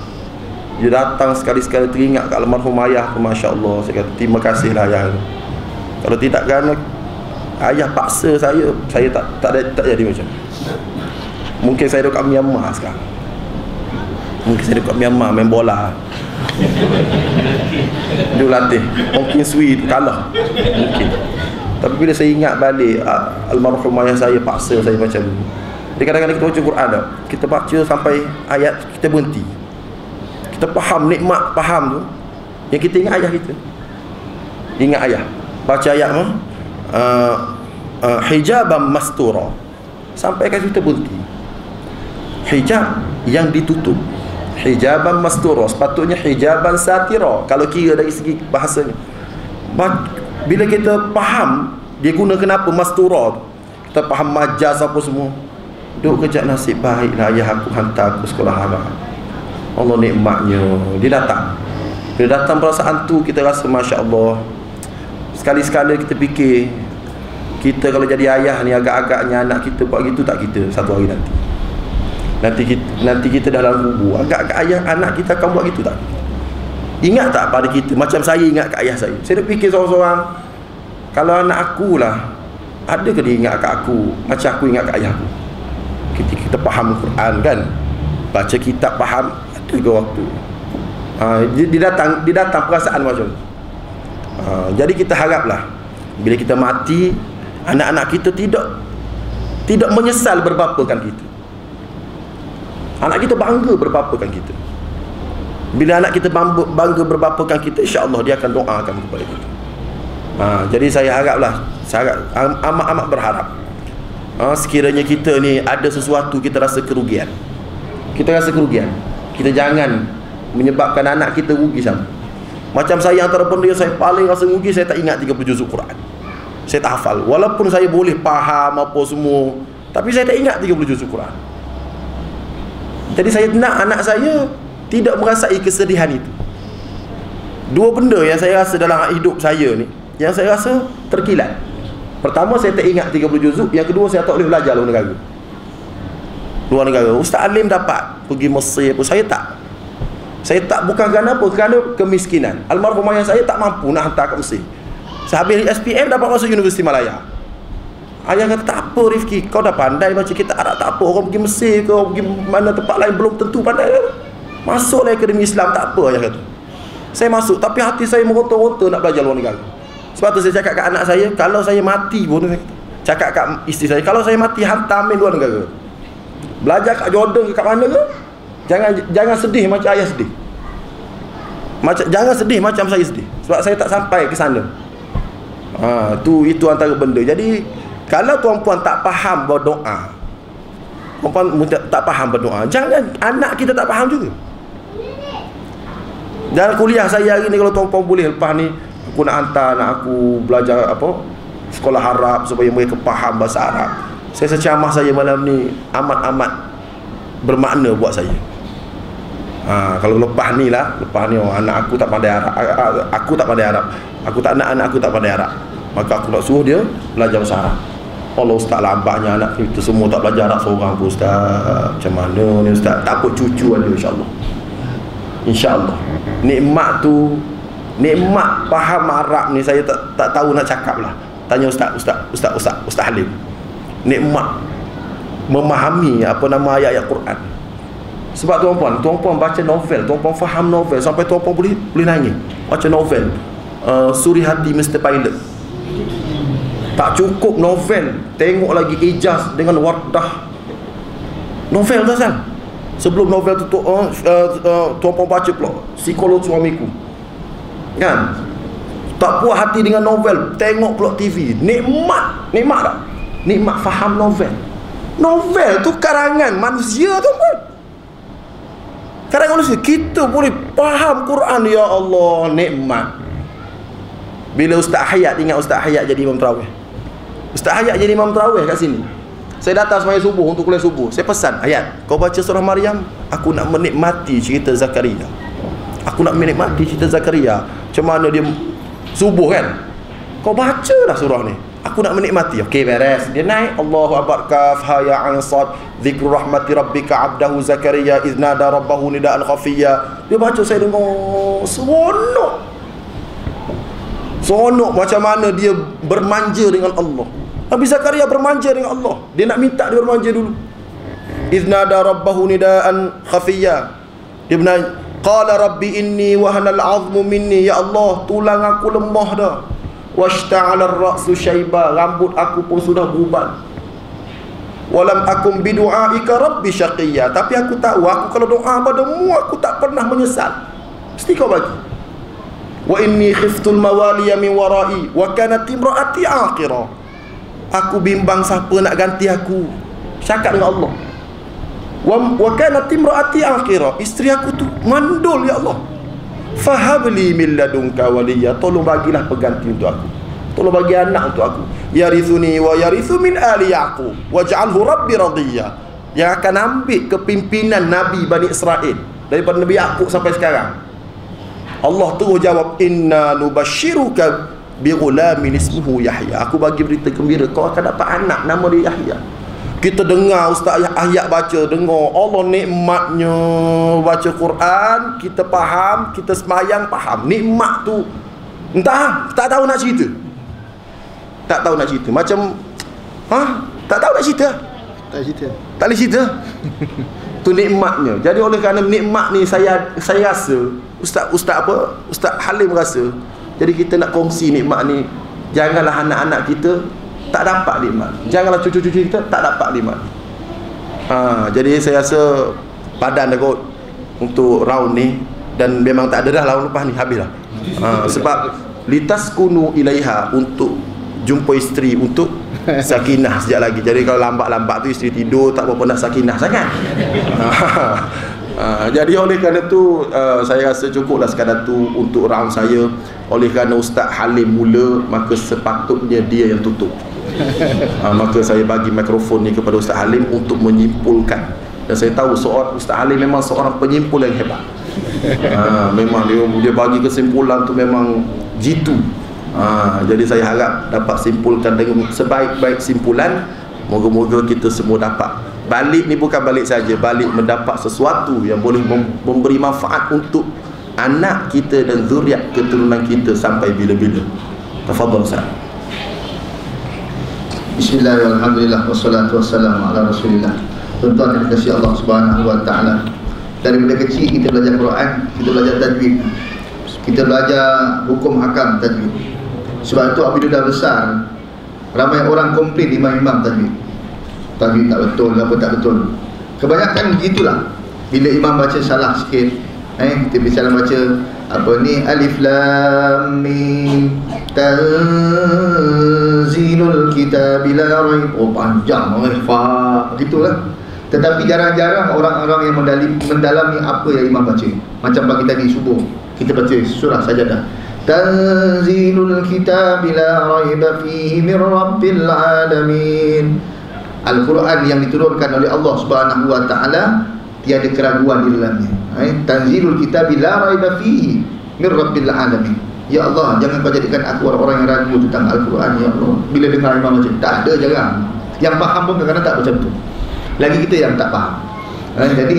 Speaker 3: Dia datang sekali-sekali teringat kat almarhum ayah Masya Allah. Saya kata terima kasih lah ayah. Kalau tidak kerana ayah paksa saya saya tak tak ada tak jadi macam mungkin saya dekat Myanmar sekarang. Mungkin saya dekat Myanmar main bola. Dia latih. Mungkin sweet kalah. Mungkin. Tapi bila saya ingat balik almarhum ayah saya paksa saya macam ni. Dia kadang-kadang kita baca Quran tak? kita baca sampai ayat kita berhenti. Kita faham nikmat faham tu. Yang kita ingat ayah kita. Ingat ayah. Baca ayat apa? Uh, uh, hijaban mastura. Sampai kita berhenti. Hijab yang ditutup. Hijaban mastura. Sepatutnya hijaban satira. Kalau kira dari segi bahasanya. Bila kita faham dia guna kenapa mastura kita faham majaz apa semua. Duk kejap nasib baiklah ayah aku hantar aku sekolah haram Allah nikmatnya. Dia datang. Dia datang perasaan tu kita rasa Masya Allah Sekali-sekala kita fikir Kita kalau jadi ayah ni agak-agaknya anak kita buat gitu tak kita satu hari nanti. Nanti kita, nanti kita dalam kubu Agak-agak ayah anak kita akan buat gitu tak? Ingat tak pada kita? Macam saya ingat kat ayah saya. Saya nak fikir seorang-seorang Kalau anak aku lah Ada ke dia ingat kat aku? Macam aku ingat kat ayah aku. Kita, kita faham Quran kan? Baca kitab faham Ada ke waktu? Ha, dia datang Dia datang perasaan macam tu. Ha, jadi kita haraplah bila kita mati anak-anak kita tidak tidak menyesal berbapakan kita. Anak kita bangga berbapakan kita. Bila anak kita bangga berbapakan kita insya-Allah dia akan doakan kepada kita. Ha, jadi saya haraplah saya harap, amat-amat berharap ha, sekiranya kita ni ada sesuatu kita rasa kerugian kita rasa kerugian kita jangan menyebabkan anak kita rugi sama macam saya antara benda yang saya paling rasa rugi saya tak ingat 30 juzuk Quran saya tak hafal. Walaupun saya boleh faham apa semua tapi saya tak ingat 30 juzuk Quran. Jadi saya nak anak saya tidak merasai kesedihan itu. Dua benda yang saya rasa dalam hidup saya ni yang saya rasa terkilat. Pertama saya tak ingat 30 juzuk yang kedua saya tak boleh belajar luar negara. Luar negara. Ustaz Alim dapat pergi Mesir pun saya tak. Saya tak bukan kerana apa kerana kemiskinan. Almarhum ayah saya tak mampu nak hantar ke Mesir sehabis SPM dapat masuk Universiti Malaya. Ayah kata tak apa Rifki Kau dah pandai baca kitab Arab tak apa Orang pergi Mesir ke Orang pergi mana tempat lain Belum tentu pandai Masuklah Akademi Islam Tak apa ayah kata. Saya masuk Tapi hati saya meronta-ronta Nak belajar luar negara. Sebab tu saya cakap kat anak saya Kalau saya mati pun Cakap kat isteri saya Kalau saya mati Hantar amin luar negara. Belajar kat Jordan ke kat mana ke Jangan jangan sedih macam ayah sedih. Macam jangan sedih macam saya sedih. Sebab saya tak sampai ke sana ha, tu itu antara benda. Jadi kalau tuan-puan tak faham berdoa tuan-puan tak faham berdoa jangan anak kita tak faham juga. Dalam kuliah saya hari ni kalau tuan-puan boleh lepas ni aku nak hantar anak aku belajar apa sekolah Arab supaya mereka faham bahasa Arab. Saya secamah saya malam ni amat-amat bermakna buat saya ha, kalau lepas ni lah lepas ni oh, anak aku tak pandai Arab aku tak pandai Arab. Aku tak nak anak aku tak pandai Arab. Maka aku nak suruh dia belajar bahasa Arab. Allah ustaz lambatnya anak kita semua tak belajar Arab seorang pun ustaz. Macam mana ni ustaz? Takut cucu ada insyaAllah. InsyaAllah. Nikmat tu Nikmat faham Arab ni Saya tak tak tahu nak cakap lah. Tanya Ustaz Ustaz Ustaz Ustaz Ustaz Halim. Nikmat Memahami apa nama ayat-ayat Quran Sebab tuan-puan Tuan-puan baca novel Tuan-puan faham novel Sampai tuan-puan boleh boleh nangis. Baca novel. Uh, Suri Hati Mr. Pilot. Tak cukup novel. Tengok lagi ijaz dengan wardah. Novel tak sah sebelum novel tu tu uh, uh, uh, tuan puan baca pula. Psikolog suamiku. Kan? Tak puas hati dengan novel. Tengok pula TV nikmat. Nikmat tak? Nikmat faham novel. Novel tu karangan manusia tu pun karangan manusia kita boleh faham Quran ya Allah nikmat bila Ustaz Hayat ingat Ustaz Hayat jadi Imam Terawih Ustaz Hayat jadi Imam Terawih kat sini saya datang semaya subuh untuk kuliah subuh. Saya pesan, ayat, kau baca surah Maryam, aku nak menikmati cerita Zakaria. Aku nak menikmati cerita Zakaria. Macam mana dia subuh kan? Kau baca lah surah ni. Aku nak menikmati. Okey, beres. Dia naik. Allahu Akbar kaf ha ya ain sad. Zikru rahmati rabbika abdahu Zakaria iznada rabbahu nida'an khafiyya. Dia baca saya dengar seronok. Seronok macam mana dia bermanja dengan Allah. Nabi Zakaria bermanja dengan Allah. Dia nak minta dia bermanja dulu. Iznada rabbahu nidaan khafiyya. Dia benar qala rabbi inni wahana al-'azmu minni ya Allah, tulang aku lemah dah. Washta'ala ar-ra'su syaiba, rambut aku pun sudah beruban. Walam akum bidu'aika rabbi syaqiyya. Tapi aku tahu aku kalau doa padamu aku tak pernah menyesal. Mesti kau bagi. Wa inni khiftul mawaliya min wara'i wa kanat imra'ati 'aqira aku bimbang siapa nak ganti aku cakap dengan Allah wa wa kana timraati akhirah isteri aku tu mandul ya Allah fahabli min ladunka waliya. Tolong bagilah pengganti untuk aku. Tolong bagi anak untuk aku. Yarithuni wa yarithu min ali yaqub. Waj'alhu rabbi radiyya. Yang akan ambil kepimpinan nabi Bani Israel daripada Nabi Yaqub sampai sekarang. Allah terus jawab inna nubashiruka bi ghulamin ismuhu Yahya. Aku bagi berita gembira kau akan dapat anak nama dia Yahya. Kita dengar ustaz ayat baca, dengar Allah nikmatnya baca Quran, kita faham, kita semayang faham. Nikmat tu entah tak tahu nak cerita. Tak tahu nak cerita. Macam ha? Tak tahu nak cerita.
Speaker 2: Tak cerita.
Speaker 3: Tak boleh cerita. tu nikmatnya. Jadi oleh kerana nikmat ni saya saya rasa ustaz ustaz apa? Ustaz Halim rasa jadi kita nak kongsi nikmat ni Janganlah anak-anak kita Tak dapat nikmat. Janganlah cucu-cucu kita tak dapat nikmat. Ha, Jadi saya rasa Padan dah kot Untuk round ni Dan memang tak ada dah round lepas ni Habis lah. Ha, Sebab Litas kunu ilaiha Untuk Jumpa isteri Untuk sakinah sekejap lagi. Jadi kalau lambat-lambat tu isteri tidur tak berapa nak sakinah sangat. Ha, jadi oleh kerana tu uh, saya rasa cukuplah sekadar tu untuk round saya. Oleh kerana Ustaz Halim mula maka sepatutnya dia yang tutup ha, maka saya bagi mikrofon ni kepada Ustaz Halim untuk menyimpulkan. Dan saya tahu seorang Ustaz Halim memang seorang penyimpul yang hebat. Ha, memang dia dia bagi kesimpulan tu memang jitu. Ha, jadi saya harap dapat simpulkan dengan sebaik-baik simpulan. Moga-moga kita semua dapat. Balik ni bukan balik saja balik mendapat sesuatu yang boleh memberi manfaat untuk anak kita dan zuriat keturunan kita sampai bila-bila. Tafadhal Ustaz
Speaker 1: Bismillahirrahmanirrahim. Wassalatu wassalamu ala rasulillah. Tuan-tuan dan kasih Allah subhanahu wa ta'ala. Daripada kecil kita belajar Quran Kita belajar tajwid. Kita belajar hukum hakam tajwid. Sebab itu apabila dah besar Ramai orang komplain imam-imam tajwid. Tajwid tak betul apa tak betul. Kebanyakan begitulah. Bila imam baca salah sikit eh kita bicara baca apa ni? Alif lam mim. Tanzilul kitab la raib. Oh panjang fa. Gitulah tetapi jarang-jarang orang-orang yang mendalami, apa yang imam baca. Macam pagi tadi subuh. Kita baca surah sajadah. Tanzilul kitab la raib fihi min rabbil alamin. Al-Quran yang diturunkan oleh Allah Subhanahu wa taala tiada keraguan di dalamnya. Eh, tanzilul kitab la raiba fihi min rabbil alamin. Ya Allah, jangan kau jadikan aku orang-orang yang ragu tentang Al-Quran ya Allah. Bila dengar imam macam tak ada jarang. Yang faham pun kadang-kadang tak macam tu. Lagi kita yang tak faham. Eh, jadi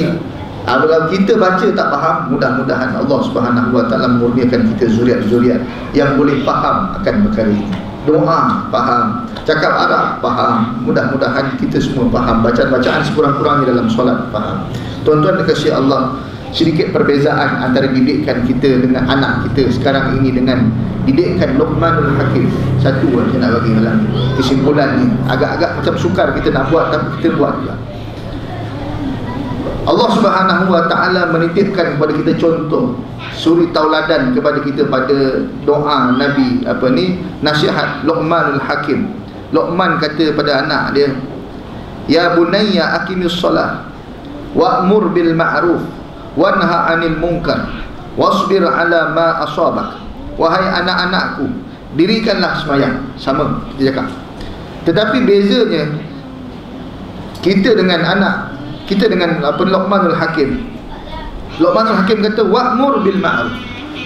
Speaker 1: kalau kita baca tak faham, mudah-mudahan Allah Subhanahu wa taala murniakan kita zuriat-zuriat yang boleh faham akan perkara ini doa faham cakap Arab faham mudah-mudahan kita semua faham bacaan-bacaan sekurang-kurangnya dalam solat faham tuan-tuan dikasih Allah sedikit perbezaan antara didikan kita dengan anak kita sekarang ini dengan didikan Luqmanul Hakim. Satu yang saya nak bagi dalam kesimpulan ni agak-agak macam sukar kita nak buat tapi kita buat juga Allah Subhanahu wa taala menitipkan kepada kita contoh suri tauladan kepada kita pada doa Nabi apa ni nasihat Luqmanul Hakim. Luqman kata pada anak dia Ya bunayya aqimis solah wa'mur bil ma'ruf wanha 'anil munkar wasbir 'ala ma asabak. Wahai anak-anakku, dirikanlah semayang sama dia cakap. Tetapi bezanya kita dengan anak kita dengan apa Luqmanul Hakim. Luqmanul Hakim kata wa'mur bil ma'ruf.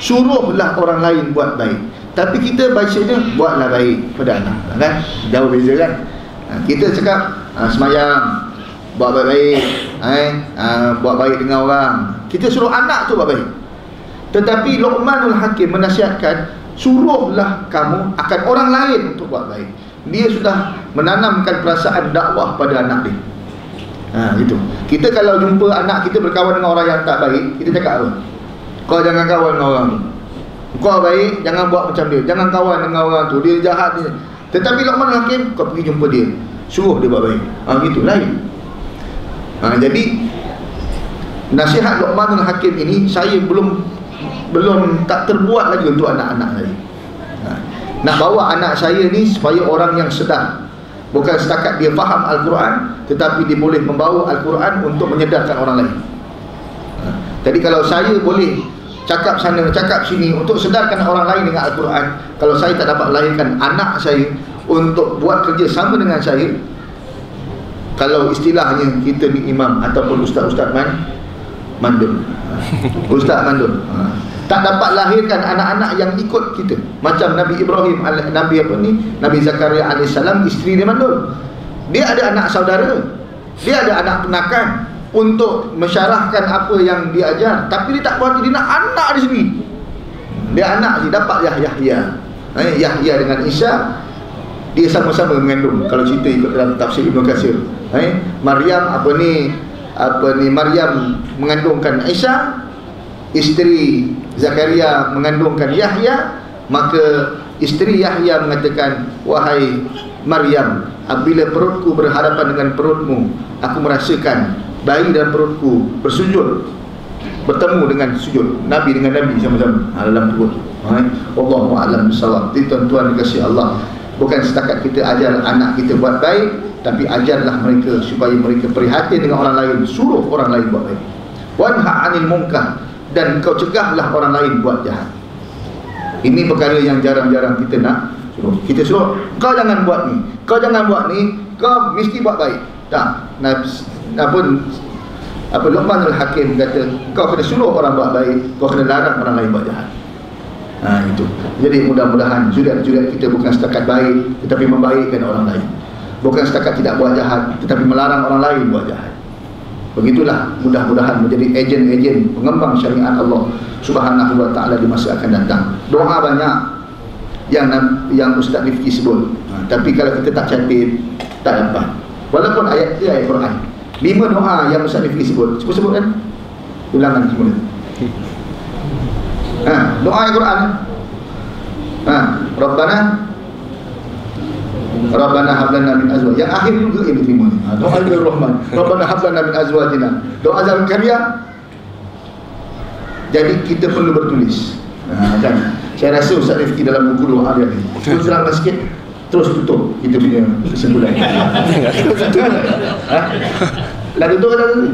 Speaker 1: Suruhlah orang lain buat baik. Tapi kita bacanya buatlah baik pada anak, kan? Jauh beza kan? Kita cakap ha, semayang buat baik-baik, eh, ha, buat baik dengan orang. Kita suruh anak tu buat baik. Tetapi Luqmanul Hakim menasihatkan suruhlah kamu akan orang lain untuk buat baik. Dia sudah menanamkan perasaan dakwah pada anak dia. Ha, gitu. Kita kalau jumpa anak kita berkawan dengan orang yang tak baik, kita cakap apa? Kau jangan kawan dengan orang tu. Kau baik, jangan buat macam dia. Jangan kawan dengan orang tu. Dia jahat dia. Tetapi Luqman Hakim, kau pergi jumpa dia. Suruh dia buat baik. Ha, gitu, lain. Ha, jadi, nasihat Luqman Hakim ini, saya belum belum tak terbuat lagi untuk anak-anak saya. Ha, nak bawa anak saya ni supaya orang yang sedar Bukan setakat dia faham Al-Quran Tetapi dia boleh membawa Al-Quran Untuk menyedarkan orang lain ha. Jadi kalau saya boleh Cakap sana, cakap sini Untuk sedarkan orang lain dengan Al-Quran Kalau saya tak dapat lahirkan anak saya Untuk buat kerja sama dengan saya Kalau istilahnya Kita ni imam Ataupun ustaz-ustaz man, Mandul ha. Ustaz mandul ha. Tak dapat lahirkan anak-anak yang ikut kita. Macam Nabi Ibrahim Nabi apa ni? Nabi Zakaria alaihissalam isteri dia mandul dia ada anak saudara. Dia ada anak penakan untuk mensyarahkan apa yang dia ajar. Tapi dia tak buat dia nak anak dia sendiri. Dia anak dia dapat Yahya Yahya. Eh, Yahya dengan Isa dia sama-sama mengandung. Kalau cerita ikut dalam tafsir Ibn Qasir eh, Maryam apa ni apa ni Maryam mengandungkan Isa isteri Zakaria mengandungkan Yahya. Maka isteri Yahya mengatakan wahai Maryam apabila perutku berhadapan dengan perutmu aku merasakan bayi dalam perutku bersujud bertemu dengan sujud Nabi dengan Nabi sama-sama. Ha, dalam perut. Allahu a'lam bissawab tuan-tuan dikasihi Allah bukan setakat kita ajar anak kita buat baik tapi ajarlah mereka supaya mereka prihatin dengan orang lain suruh orang lain buat baik. Wanha 'anil munkar dan kau cegahlah orang lain buat jahat. Ini perkara yang jarang-jarang kita nak suruh. Kita suruh kau jangan buat ni kau jangan buat ni kau mesti buat baik. Tak. Apa apa Luqman al-Hakim kata kau kena suruh orang buat baik kau kena larang orang lain buat jahat ha, itu. Jadi mudah-mudahan juriat-juriat kita bukan setakat baik tetapi membaikkan orang lain. Bukan setakat tidak buat jahat tetapi melarang orang lain buat jahat. Begitulah mudah-mudahan menjadi ejen-ejen pengembang syariat Allah Subhanahu wa taala di masa akan datang. Doa banyak yang yang Ustaz Rifki sebut. Ha, tapi kalau kita tak catat tak dapat. Walaupun ayat dia ayat Quran. Lima doa yang Ustaz Rifki sebut. Sebut sebut kan? Ulangan semula ha, doa ayat Quran. Ha, Rabbana Rabbana hablana min azwaj. Yang akhir juga yang diterima ha, doa Ibn Rahman Rabbana hablana min azwajina. Doa Zakaria jadi kita perlu bertulis. Ha, dan saya rasa Ustaz Rifki dalam buku doa dia ni terus terangkan sikit terus tutup kita punya kesimpulan. Ha? Dah tutup kata tadi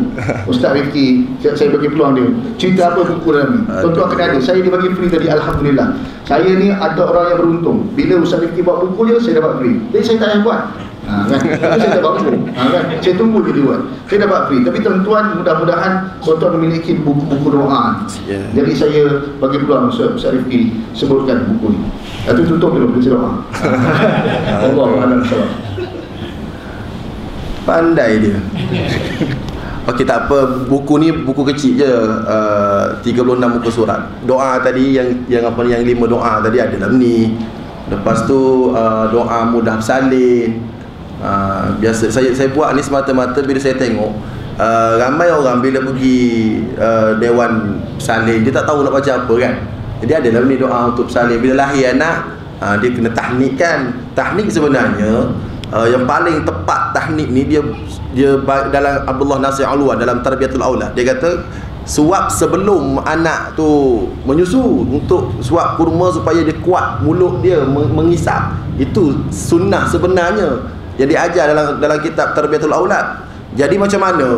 Speaker 1: Ustaz Rifki saya, saya bagi peluang dia. Cerita apa buku dalam ni? Tuan-tuan kena ada. Saya dia bagi free tadi Alhamdulillah. Saya ni ada orang yang beruntung. Bila Ustaz Rifki buat buku je Saya dapat free. Jadi saya tak payah buat. Ha, kan? saya dapat buku. Ha, kan? Saya tunggu dia buat. Saya dapat free. Tapi tuan-tuan mudah-mudahan Tuan-tuan memiliki buku-buku doa. Yeah. Jadi saya bagi peluang Ustaz, Ustaz Rifki Sebutkan buku ni. Itu tutup dulu Baca doa. Allah Allah
Speaker 3: Pandai dia Okey tak apa buku ni buku kecil je uh, 36 muka surat. Doa tadi yang yang apa yang lima doa tadi ada dalam ni. Lepas tu uh, doa mudah bersalin. Uh, biasa saya saya buat ni semata-mata bila saya tengok uh, ramai orang bila pergi uh, dewan salin dia tak tahu nak baca apa kan. Jadi ada dalam ni doa untuk bersalin bila lahir anak uh, dia kena tahnik kan. Tahnik sebenarnya uh, yang paling tepat tahnik ni dia dia dalam Abdullah Nasir Alwan dalam Tarbiyatul Aulad dia kata suap sebelum anak tu menyusu untuk suap kurma supaya dia kuat mulut dia mengisap. Itu sunnah sebenarnya yang diajar dalam dalam kitab Tarbiyatul Aulad jadi macam mana?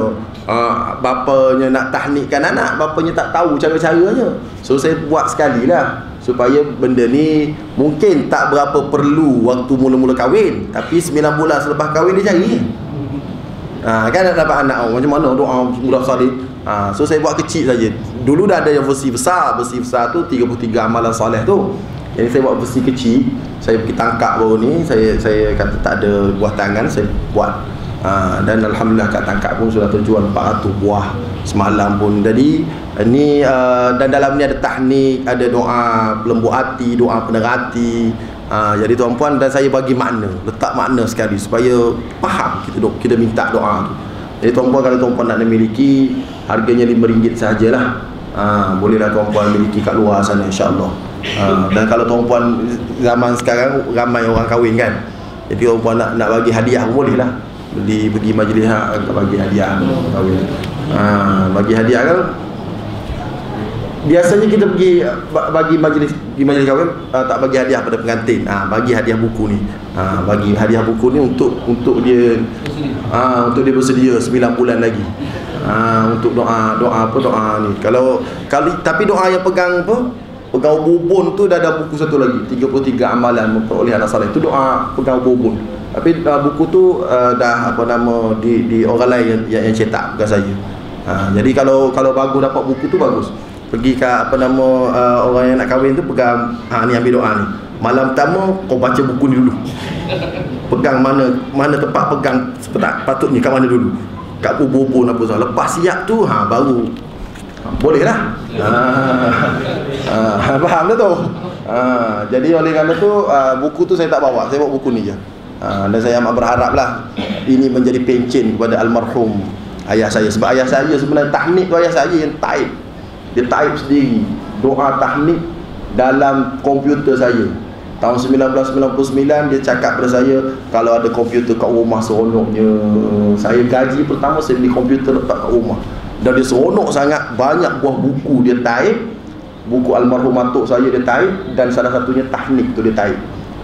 Speaker 3: Uh, bapanya nak tahnikkan anak bapanya tak tahu cara-caranya. So saya buat sekali lah supaya benda ni mungkin tak berapa perlu waktu mula-mula kahwin. Tapi 9 bulan selepas kahwin dia cari. Ha, kan nak dapat anak. Oh, macam mana doa mudah salih ha, so saya buat kecil saja. Dulu dah ada yang versi besar. Versi besar tu 33 amalan soleh tu. Jadi saya buat versi kecil. Saya pergi tangkap baru ni. Saya saya kata tak ada buah tangan. Saya buat ha, dan Alhamdulillah kat tangkap pun sudah terjual 400 buah semalam pun. Jadi ini uh, dan dalam ni ada tahnik ada doa pelembut hati doa penerati uh, jadi tuan-puan dan saya bagi makna letak makna sekali supaya faham kita dok kita minta doa tu. Jadi tuan-puan kalau tuan-puan nak memiliki harganya RM5 sajalah uh, bolehlah tuan-puan miliki kat luar sana insya-Allah. Uh, dan kalau tuan-puan zaman sekarang ramai orang kahwin kan jadi tuan-puan nak nak bagi hadiah pun boleh lah di pergi majlis ha, bagi hadiah. Kahwin. Ha, bagi hadiah kan? Biasanya kita pergi bagi majlis di majlis kahwin uh, tak bagi hadiah pada pengantin. Uh, bagi hadiah buku ni. Uh, bagi hadiah buku ni untuk untuk dia uh, untuk dia bersedia 9 bulan lagi. Uh, untuk doa doa apa doa ni. Kalau kali tapi doa yang pegang apa? Pegang bubun tu dah ada buku satu lagi. 33 amalan memperoleh anak saleh tu doa pegang bubun tapi uh, buku tu uh, dah apa nama di di orang lain yang, yang, yang cetak bukan saya. Uh, jadi kalau kalau bagus dapat buku tu bagus. Pergi ke apa nama uh, orang yang nak kahwin tu pegang ha ni ambil doa ni. Malam pertama kau baca buku ni dulu. Pegang mana mana tempat pegang sepetak patutnya kat mana dulu. Kat kubur-kubur apa semua. Lepas siap tu ha baru. Boleh lah ha, ha, faham tak tu? Ha, jadi oleh kerana tu uh, buku tu saya tak bawa. Saya bawa buku ni je ha, dan saya amat berharap lah ini menjadi pencin kepada almarhum ayah saya. Sebab ayah saya sebenarnya tahnik tu ayah saya yang taib. Dia type sendiri. Doa tahnik dalam komputer saya. Tahun 1999 dia cakap pada saya kalau ada komputer kat rumah seronoknya. Saya gaji pertama saya beli komputer letak kat rumah. Dan dia seronok sangat. Banyak buah buku dia type buku almarhum atuk saya dia type dan salah satunya tahnik tu dia type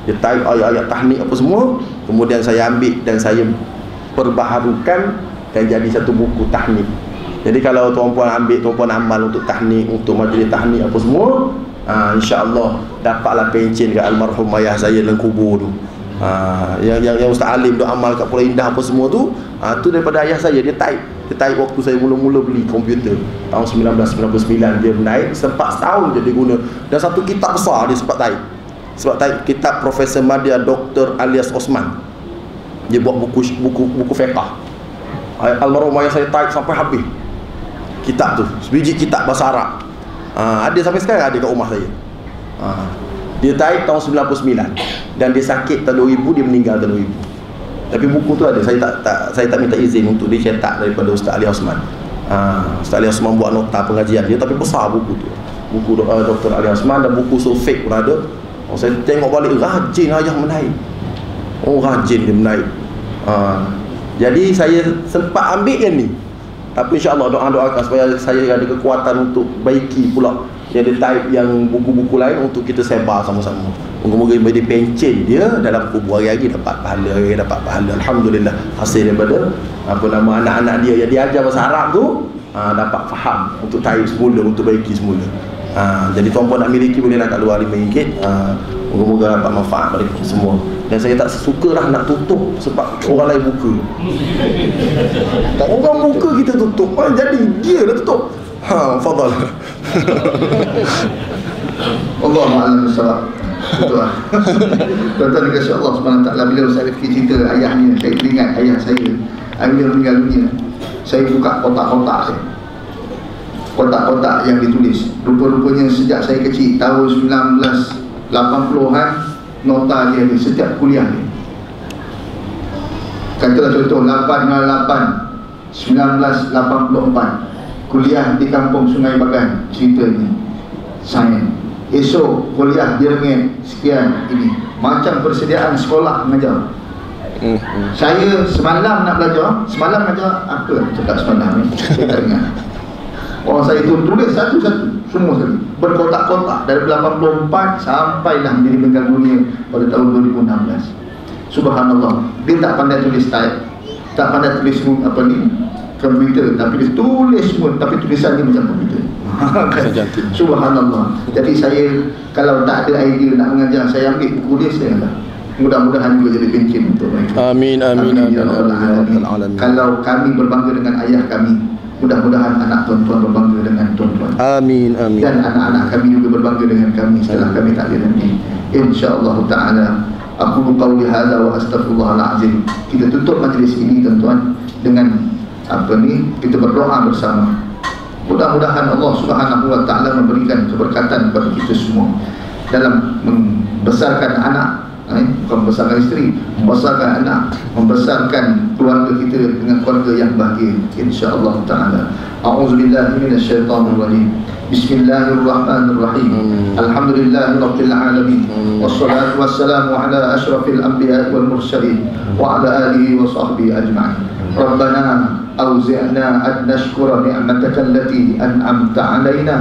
Speaker 3: dia type ayat-ayat tahnik apa semua kemudian saya ambil dan saya perbaharukan dan jadi satu buku tahnik. Jadi kalau tuan-puan ambil tuan-puan amal untuk tahnik untuk majlis tahnik apa semua ha, insya-Allah dapatlah pencen kat almarhum ayah saya dalam kubur tu. Ha, yang, yang yang Ustaz Alim duk amal kat Pulau Indah apa semua tu ha, tu daripada ayah saya. Dia type dia type waktu saya mula-mula beli komputer. Tahun 1999 dia naik sempat setahun je dia guna. Dan satu kitab besar dia sempat type sebab kitab Profesor Madya Dr. alias Osman dia buat buku buku buku fiqah almarhum ayah saya type sampai habis kitab tu sebiji kitab bahasa Arab ha, ada sampai sekarang ada kat rumah saya ha, dia taik tahun 99 dan dia sakit tahun 2000 dia meninggal tahun 2000. Tapi buku tu ada. Saya tak tak saya tak minta izin untuk dicetak daripada Ustaz Ali Osman. Ha, Ustaz Ali Osman buat nota pengajian dia tapi besar buku tu. Buku uh, Dr. Ali Osman dan buku sulfik pun ada. Oh, saya tengok balik rajin ayah menaik. Oh rajin dia menaik. Ha, jadi saya sempat ambil yang ni. Tapi insya-Allah doa-doakan supaya saya ada kekuatan untuk baiki pula yang dia type yang buku-buku lain untuk kita sebar sama-sama moga-moga menjadi pencen dia dalam kubur hari-hari dapat pahala hari dapat pahala Alhamdulillah hasil daripada apa nama anak-anak dia yang diajar bahasa Arab tu ha, dapat faham untuk type semula untuk baiki semula ha, jadi tuan-puan nak miliki boleh nak kat luar RM5 ha, moga-moga dapat manfaat kita semua. Dan saya tak suka lah nak tutup sebab orang lain buka. Orang buka kita tutup. Ha, jadi dia dah tutup. Ha, fadal.
Speaker 1: Allah Alam Bersawab Betul lah. Tuan-tuan dikasih Allah SWT Bila Ustaz Rifki cerita ayahnya Saya ingat ayah saya. Bila meninggal dunia Saya buka kotak-kotak saya Kotak-kotak yang ditulis. Rupa-rupanya sejak saya kecil Tahun 1980-an Nota dia ni Setiap kuliah ni. Katalah contoh 8 1984 kuliah di kampung Sungai Bagan cerita ini saya esok kuliah di Rengit sekian ini. Macam persediaan sekolah mengajar. Hmm, hmm. saya semalam nak belajar semalam belajar apa? Cakap semalam ni saya tak ingat orang saya tu tulis satu-satu semua sekali. Berkotak-kotak dari 84 sampailah menjadi meninggal dunia pada tahun 2016 subhanallah. Dia tak pandai tulis type tak pandai tulis apa ni komputer. Tapi dia tulis pun tapi tulisan dia macam komputer. Subhanallah. Jadi saya kalau tak ada idea nak mengajar saya ambil buku dia saya lah mudah-mudahan juga jadi pencin untuk
Speaker 3: mereka. Amin amin amin, ya amin, amin,
Speaker 1: amin. kalau kami berbangga dengan ayah kami mudah-mudahan anak tuan-tuan berbangga dengan tuan-tuan.
Speaker 3: Amin amin.
Speaker 1: Dan anak-anak kami juga berbangga dengan kami setelah kami tak ada nanti insyaallah taala aku qauli hadza wa astaghfirullahalazim kita tutup majlis ini tuan-tuan dengan apa ni? Kita berdoa bersama. Mudah-mudahan Allah Subhanahu wa taala memberikan keberkatan kepada kita semua dalam membesarkan anak eh, bukan membesarkan isteri membesarkan anak membesarkan keluarga kita dengan keluarga yang bahagia insyaallah taala a'udzubillahi minasyaitonirrajim bismillahirrahmanirrahim alhamdulillahirabbil alamin wassalatu wassalamu ala asyrafil anbiya'i wal mursalin wa ala alihi wa sahbihi ajma'in ربنا أوزعنا أن نشكر نعمتك التي أنعمت علينا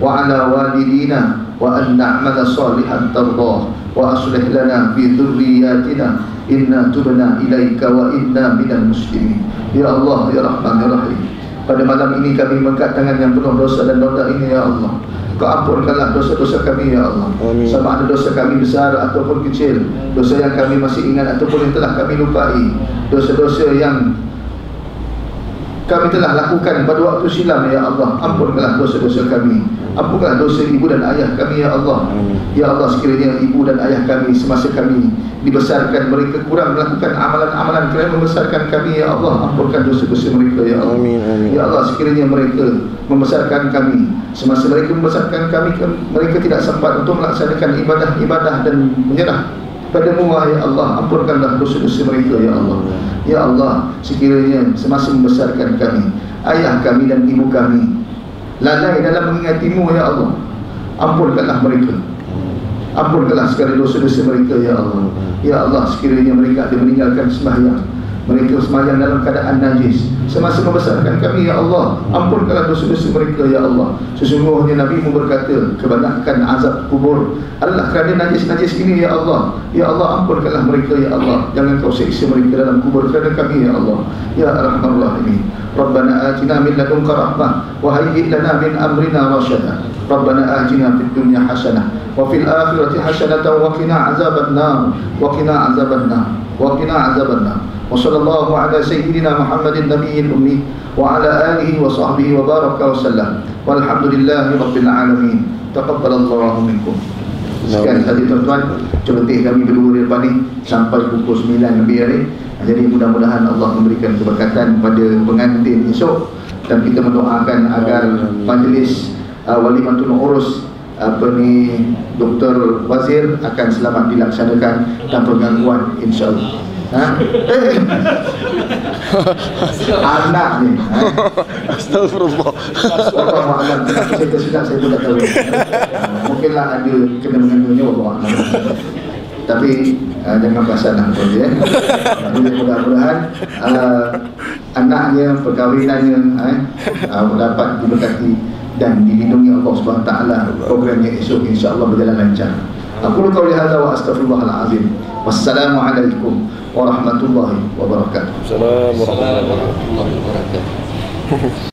Speaker 1: وعلى والدينا وأن نعمل صالحا ترضاه وأصلح لنا في ذرياتنا إنا تبنا إليك وإنا من المسلمين يا الله يا رحمن يا رحيم Pada malam ini kami mengangkat tangan yang penuh dosa dan noda ini ya Allah Kau ampunkanlah dosa-dosa kami ya Allah Amin. Sama ada dosa kami besar ataupun kecil Dosa yang kami masih ingat ataupun yang telah kami lupai Dosa-dosa yang kami telah lakukan pada waktu silam ya Allah ampunkanlah dosa-dosa kami ampunkanlah dosa ibu dan ayah kami ya Allah. Ya Allah sekiranya ibu dan ayah kami semasa kami dibesarkan mereka kurang melakukan amalan-amalan kerana membesarkan kami ya Allah. Ampunkan dosa-dosa mereka ya Allah. Amin, amin. ya Allah sekiranya mereka membesarkan kami semasa mereka membesarkan kami mereka tidak sempat untuk melaksanakan ibadah-ibadah dan menyerah padamu ya Allah. Ampunkanlah dosa-dosa mereka ya Allah. Ya Allah sekiranya semasa membesarkan kami ayah kami dan ibu kami lalai dalam mengingatimu ya Allah. Ampunkanlah mereka. Ampunkanlah segala dosa-dosa mereka ya Allah. Ya Allah sekiranya mereka ada meninggalkan sembahyang mereka semayang dalam keadaan najis. Semasa membesarkan kami ya Allah ampunkanlah dosa-dosa mereka ya Allah. Sesungguhnya Nabi mu berkata kebanyakan azab kubur adalah kerana najis-najis ini ya Allah. Ya Allah ampunkanlah mereka ya Allah. Jangan kau siksa mereka dalam kubur kerana kami ya Allah. Ya arhamar rahimin. Rabbana atina min ladunka rahmah wa hayyi lana min amrina rasyada Rabbana atina fid dunya hasanah wa fil akhirati hasanatan wa qina azaban nar wa qina azaban nar wa qina azaban nar وصلى الله على سيدنا محمد النبي الأمي وعلى آله وصحبه وبارك وسلم والحمد لله رب العالمين تقبل الله منكم Sekian tadi tuan-tuan Celetih kami berdua di depan ni Sampai pukul 9 lebih hari Jadi mudah-mudahan Allah memberikan keberkatan Pada pengantin esok Dan kita mendoakan agar Majlis uh, Walimatul Urus apa ni Dr. Wazir akan selamat dilaksanakan tanpa gangguan insyaAllah Ha? Eh. Anak ni. Ha?
Speaker 2: Astagfirullah.
Speaker 1: Allah. Kenapa saya tersilap saya pun tak tahu. Mungkinlah ada kena mengenalnya Allah. Tapi uh, jangan perasan lah tuan ya. Jadi mudah-mudahan uh, anaknya, perkahwinannya eh, uh, dapat diberkati dan dilindungi Allah Subhanahu Taala programnya esok insya-Allah berjalan lancar. Aku lu qauli hadza wa astaghfirullahal azim. Wassalamualaikum warahmatullahi wabarakatuh.
Speaker 4: Assalamualaikum warahmatullahi wabarakatuh